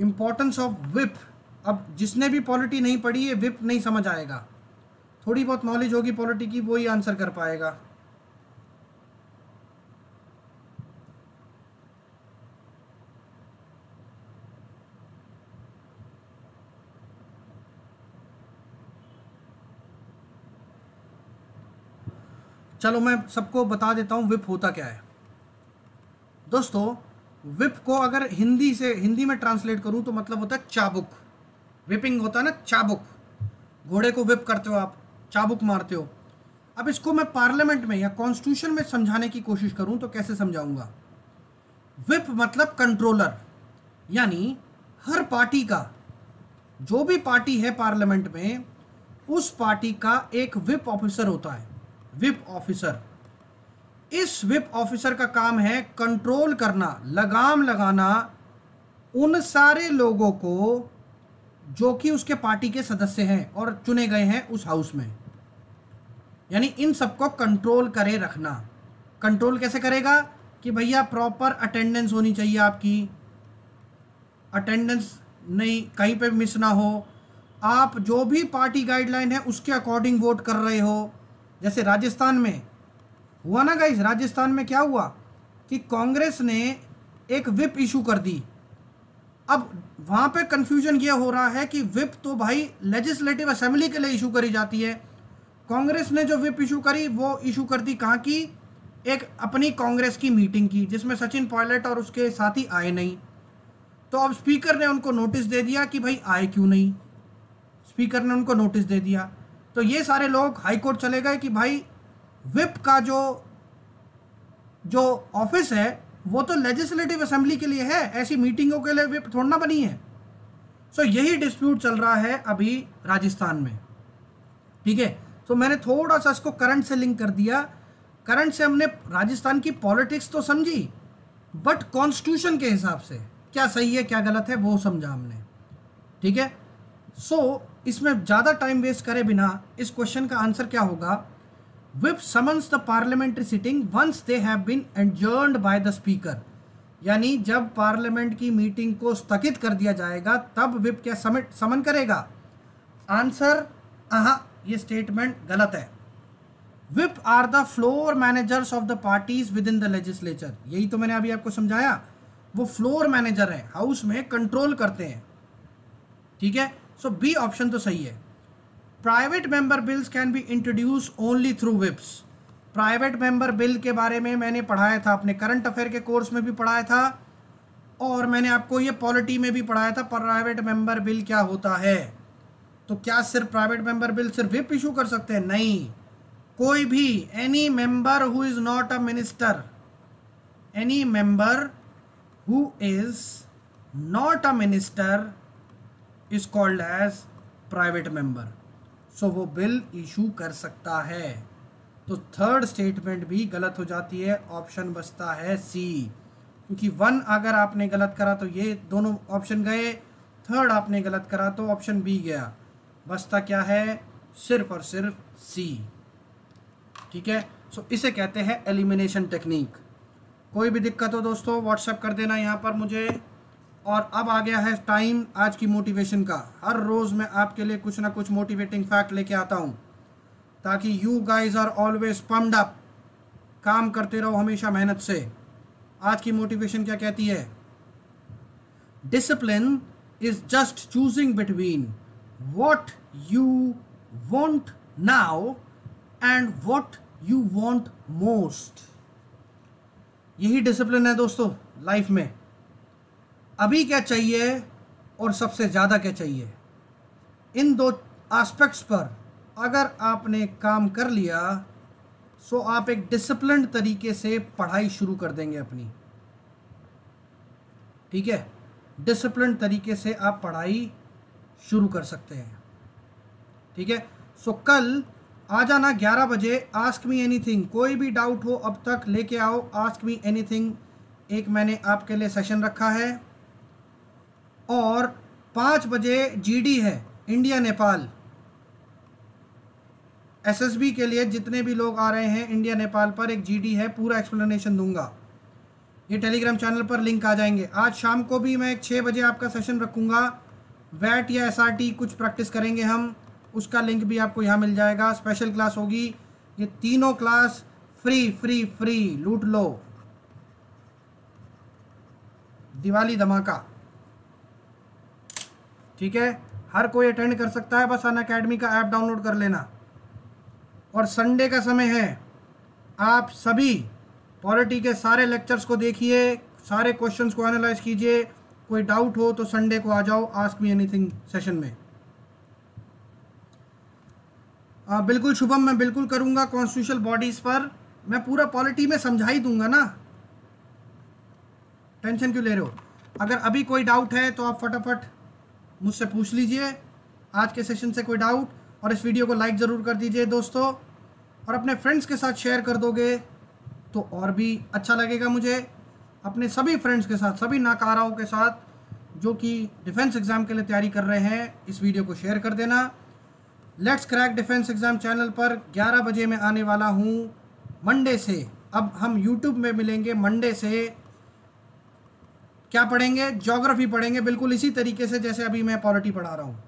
इंपॉर्टेंस ऑफ़ विप अब जिसने भी पॉलिटी नहीं पढ़ी है विप नहीं समझ आएगा। थोड़ी बहुत नॉलेज होगी पॉलिटी की, वो ही आंसर कर पाएगा। चलो मैं सबको बता देता हूँ विप होता क्या है। दोस्तों विप को अगर हिंदी से, हिंदी में ट्रांसलेट करूँ तो मतलब होता है चाबुक। विपिंग होता है ना, चाबुक। घोड़े को विप करते हो आप। चाबुक मारते हो। अब इसको मैं पार्लियामेंट में या कॉन्स्टिट्यूशन में समझाने की कोशिश करूँ तो कैसे समझाऊँगा? विप मतलब कंट्रोलर, यानी हर पार्टी का, जो भी पार्टी है पार्लियामेंट में, उस पार्टी का एक विप ऑफिसर होता है। Whip officer. इस विप ऑफिसर का काम है कंट्रोल करना, लगाम लगाना, उन सारे लोगों को जो कि उसके पार्टी के सदस्य हैं और चुने गए हैं उस हाउस में। यानी इन सबको कंट्रोल करे रखना। कंट्रोल कैसे करेगा? कि भैया प्रॉपर अटेंडेंस होनी चाहिए आपकी। अटेंडेंस नहीं, कहीं पे मिस ना हो। आप जो भी पार्टी गाइडलाइन है, उसके अकॉर्डिंग वोट कर रहे हो। जैसे राजस्थान में। हुआ ना गाइस राजस्थान में क्या हुआ? कि कांग्रेस ने एक विप इशू कर दी। अब वहाँ पे कंफ्यूजन ये हो रहा है कि विप तो भाई लेजिस्लेटिव असेंबली के लिए इशू करी जाती है। कांग्रेस ने जो विप इशू करी, वो इशू कर दी कहाँ की? एक अपनी कांग्रेस की मीटिंग की, जिसमें सचिन पायलट और उसके साथी आए नहीं। तो अब स्पीकर ने उनको नोटिस दे दिया कि भाई आए क्यों नहीं? स्पीकर ने उनको नोटिस दे दिया। तो ये सारे लोग हाई कोर्ट चले गए कि भाई विप का जो जो ऑफ़िस है वो तो लेजिस्लेटिव असेंबली के लिए है ऐसी मीटिंगों के लिए थोड़ा ना बनी है। सो so, यही डिस्प्यूट चल रहा है अभी राजस्थान में। ठीक है? तो मैंने थोड़ा सा इसको करंट से लिंक कर दिया। करंट से हमने राजस्थान की पॉलिटिक्स तो समझी बट कॉन्स्टिट्यूशन के हिसाब से क्या सही है क्या गलत है वो समझा हमने। ठीक है? सो so, इसमें ज़्यादा टाइम वेस्ट करे बिना इस क्वेश्चन का आंसर क्या होगा? Whip summons the parliamentary sitting once they have been adjourned by the speaker यानी जब पार्लियामेंट की मीटिंग को स्थगित कर दिया जाएगा, तब विप क्या समिट समन करेगा? आंसर हाँ ये स्टेटमेंट गलत है। Whip are the floor managers of the parties within the legislature यही तो मैंने अभी आपको समझाया। वो फ्लोर मैनेजर है हाउस में कंट्रोल करते हैं। ठीक है? सो बी ऑप्शन तो सही है। Private member bills can be introduce only through whips private member bill के बारे में मैंने पढ़ाया था, अपने करंट अफेयर के कोर्स में भी पढ़ाया था, और मैंने आपको ये पॉलिटी में भी पढ़ाया था प्राइवेट मेंबर बिल क्या होता है? तो क्या सिर्फ़ प्राइवेट मेंबर बिल सिर्फ़ विप इशू कर सकते हैं? नहीं। कोई भी any member who is not a minister any member who is not a minister is called as private member so वो बिल इशू कर सकता है। तो थर्ड स्टेटमेंट भी गलत हो जाती है ऑप्शन बचता है सी क्योंकि वन अगर आपने गलत करा तो ये दोनों ऑप्शन गए थर्ड आपने गलत करा तो ऑप्शन बी गया। बचता क्या है? सिर्फ़ और सिर्फ़ सी ठीक है? सो इसे कहते हैं एलिमिनेशन टेक्निक कोई भी दिक्कत हो दोस्तों व्हाट्सएप कर देना यहाँ पर मुझे। और अब आ गया है टाइम आज की मोटिवेशन का। हर रोज़ मैं आपके लिए कुछ ना कुछ मोटिवेटिंग फैक्ट लेके आता हूँ। ताकि you guys are always pumped up काम करते रहो हमेशा मेहनत से। आज की मोटिवेशन क्या कहती है? Discipline is just choosing between what you want now and what you want most यही डिसिप्लिन है दोस्तों लाइफ में। अभी क्या चाहिए और सबसे ज़्यादा क्या चाहिए? इन दो एस्पेक्ट्स पर अगर आपने काम कर लिया सो आप एक डिसिप्लिन तरीके से पढ़ाई शुरू कर देंगे अपनी। ठीक है? डिसिप्लिन तरीके से आप पढ़ाई शुरू कर सकते हैं। ठीक है? सो कल आ जाना 11 बजे आस्क मी एनीथिंग कोई भी डाउट हो, अब तक लेके आओ आस्क मी एनीथिंग एक मैंने आपके लिए सेशन रखा है। और पाँच बजे जीडी है, इंडिया, नेपाल। एसएसबी के लिए जितने भी लोग आ रहे हैं, इंडिया, नेपाल पर एक जीडी है, पूरा एक्सप्लेनेशन दूँगा। ये टेलीग्राम चैनल पर लिंक आ जाएँगे। आज शाम को भी मैं छः बजे आपका सेशन रखूँगा। वैट या एसआरटी कुछ प्रैक्टिस करेंगे हम। उसका लिंक भी आपको यहाँ मिल जाएगा। स्पेशल क्लास होगी। ये तीनों क्लास फ्री फ्री फ्री लूट लो। दिवाली धमाका। ठीक है? हर कोई अटेंड कर सकता है बस अन अकेडमी का ऐप डाउनलोड कर लेना। और संडे का समय है। आप सभी पॉलिटी के सारे लेक्चर्स को देखिए सारे क्वेश्चंस को एनालाइज कीजिए। कोई डाउट हो तो संडे को आ जाओ आस्क मी एनीथिंग सेशन में। आ, बिल्कुल शुभम मैं बिल्कुल करूँगा कॉन्स्टिट्यूशनल बॉडीज़ पर। मैं पूरा पॉलिटी में समझा ही दूँगा ना। टेंशन क्यों ले रहे हो? अगर अभी कोई डाउट है तो आप फटाफट मुझसे पूछ लीजिए। आज के सेशन से कोई डाउट और इस वीडियो को लाइक ज़रूर कर दीजिए दोस्तों, और अपने फ्रेंड्स के साथ शेयर कर दोगे तो और भी अच्छा लगेगा मुझे। अपने सभी फ्रेंड्स के साथ, सभी नाकाराओं के साथ, जो कि डिफेंस एग्ज़ाम के लिए तैयारी कर रहे हैं, इस वीडियो को शेयर कर देना। Let's crack defence exam channel पर 11 बजे मैं आने वाला हूँ मंडे से। अब हम यूट्यूब में मिलेंगे मंडे से। क्या पढ़ेंगे? जोग्राफी पढ़ेंगे, बिल्कुल इसी तरीके से जैसे अभी मैं पॉलिटी पढ़ा रहा हूँ।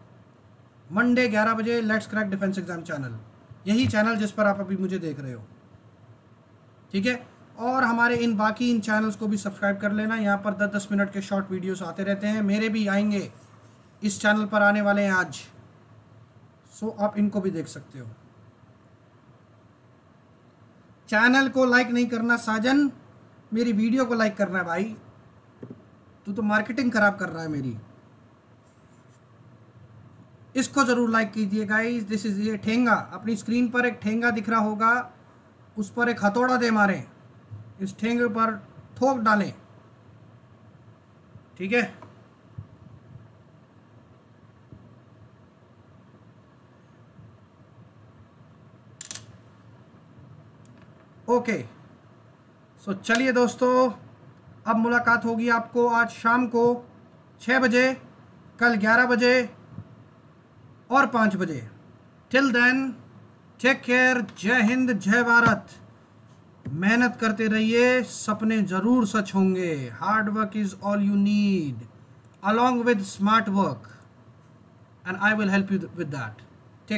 मंडे 11 बजे let's crack defence exam channel यही चैनल जिस पर आप अभी मुझे देख रहे हो। ठीक है? और हमारे इन बाकी इन चैनल्स को भी सब्सक्राइब कर लेना। यहाँ पर दस दस मिनट के शॉर्ट वीडियोस आते रहते हैं। मेरे भी आएँगे इस चैनल पर आने वाले हैं आज। सो आप इनको भी देख सकते हो। चैनल को लाइक नहीं करना, साजन। मेरी वीडियो को लाइक करना है भाई। तू तो मार्केटिंग खराब कर रहा है मेरी। इसको ज़रूर लाइक कीजिए गाइस दिस इज़ ये ठेंगा। अपनी स्क्रीन पर एक ठेंगा दिख रहा होगा। उस पर एक हथौड़ा दे मारे। इस ठेंगे पर ठोक डालें। ठीक है? ओके सो चलिए दोस्तों। अब मुलाकात होगी आपको आज शाम को छः बजे, कल ग्यारह बजे और पाँच बजे। टिल देन टेक केयर जय हिंद, जय भारत। मेहनत करते रहिए, सपने ज़रूर सच होंगे। Hard work is all you need along with smart work and I will help you with that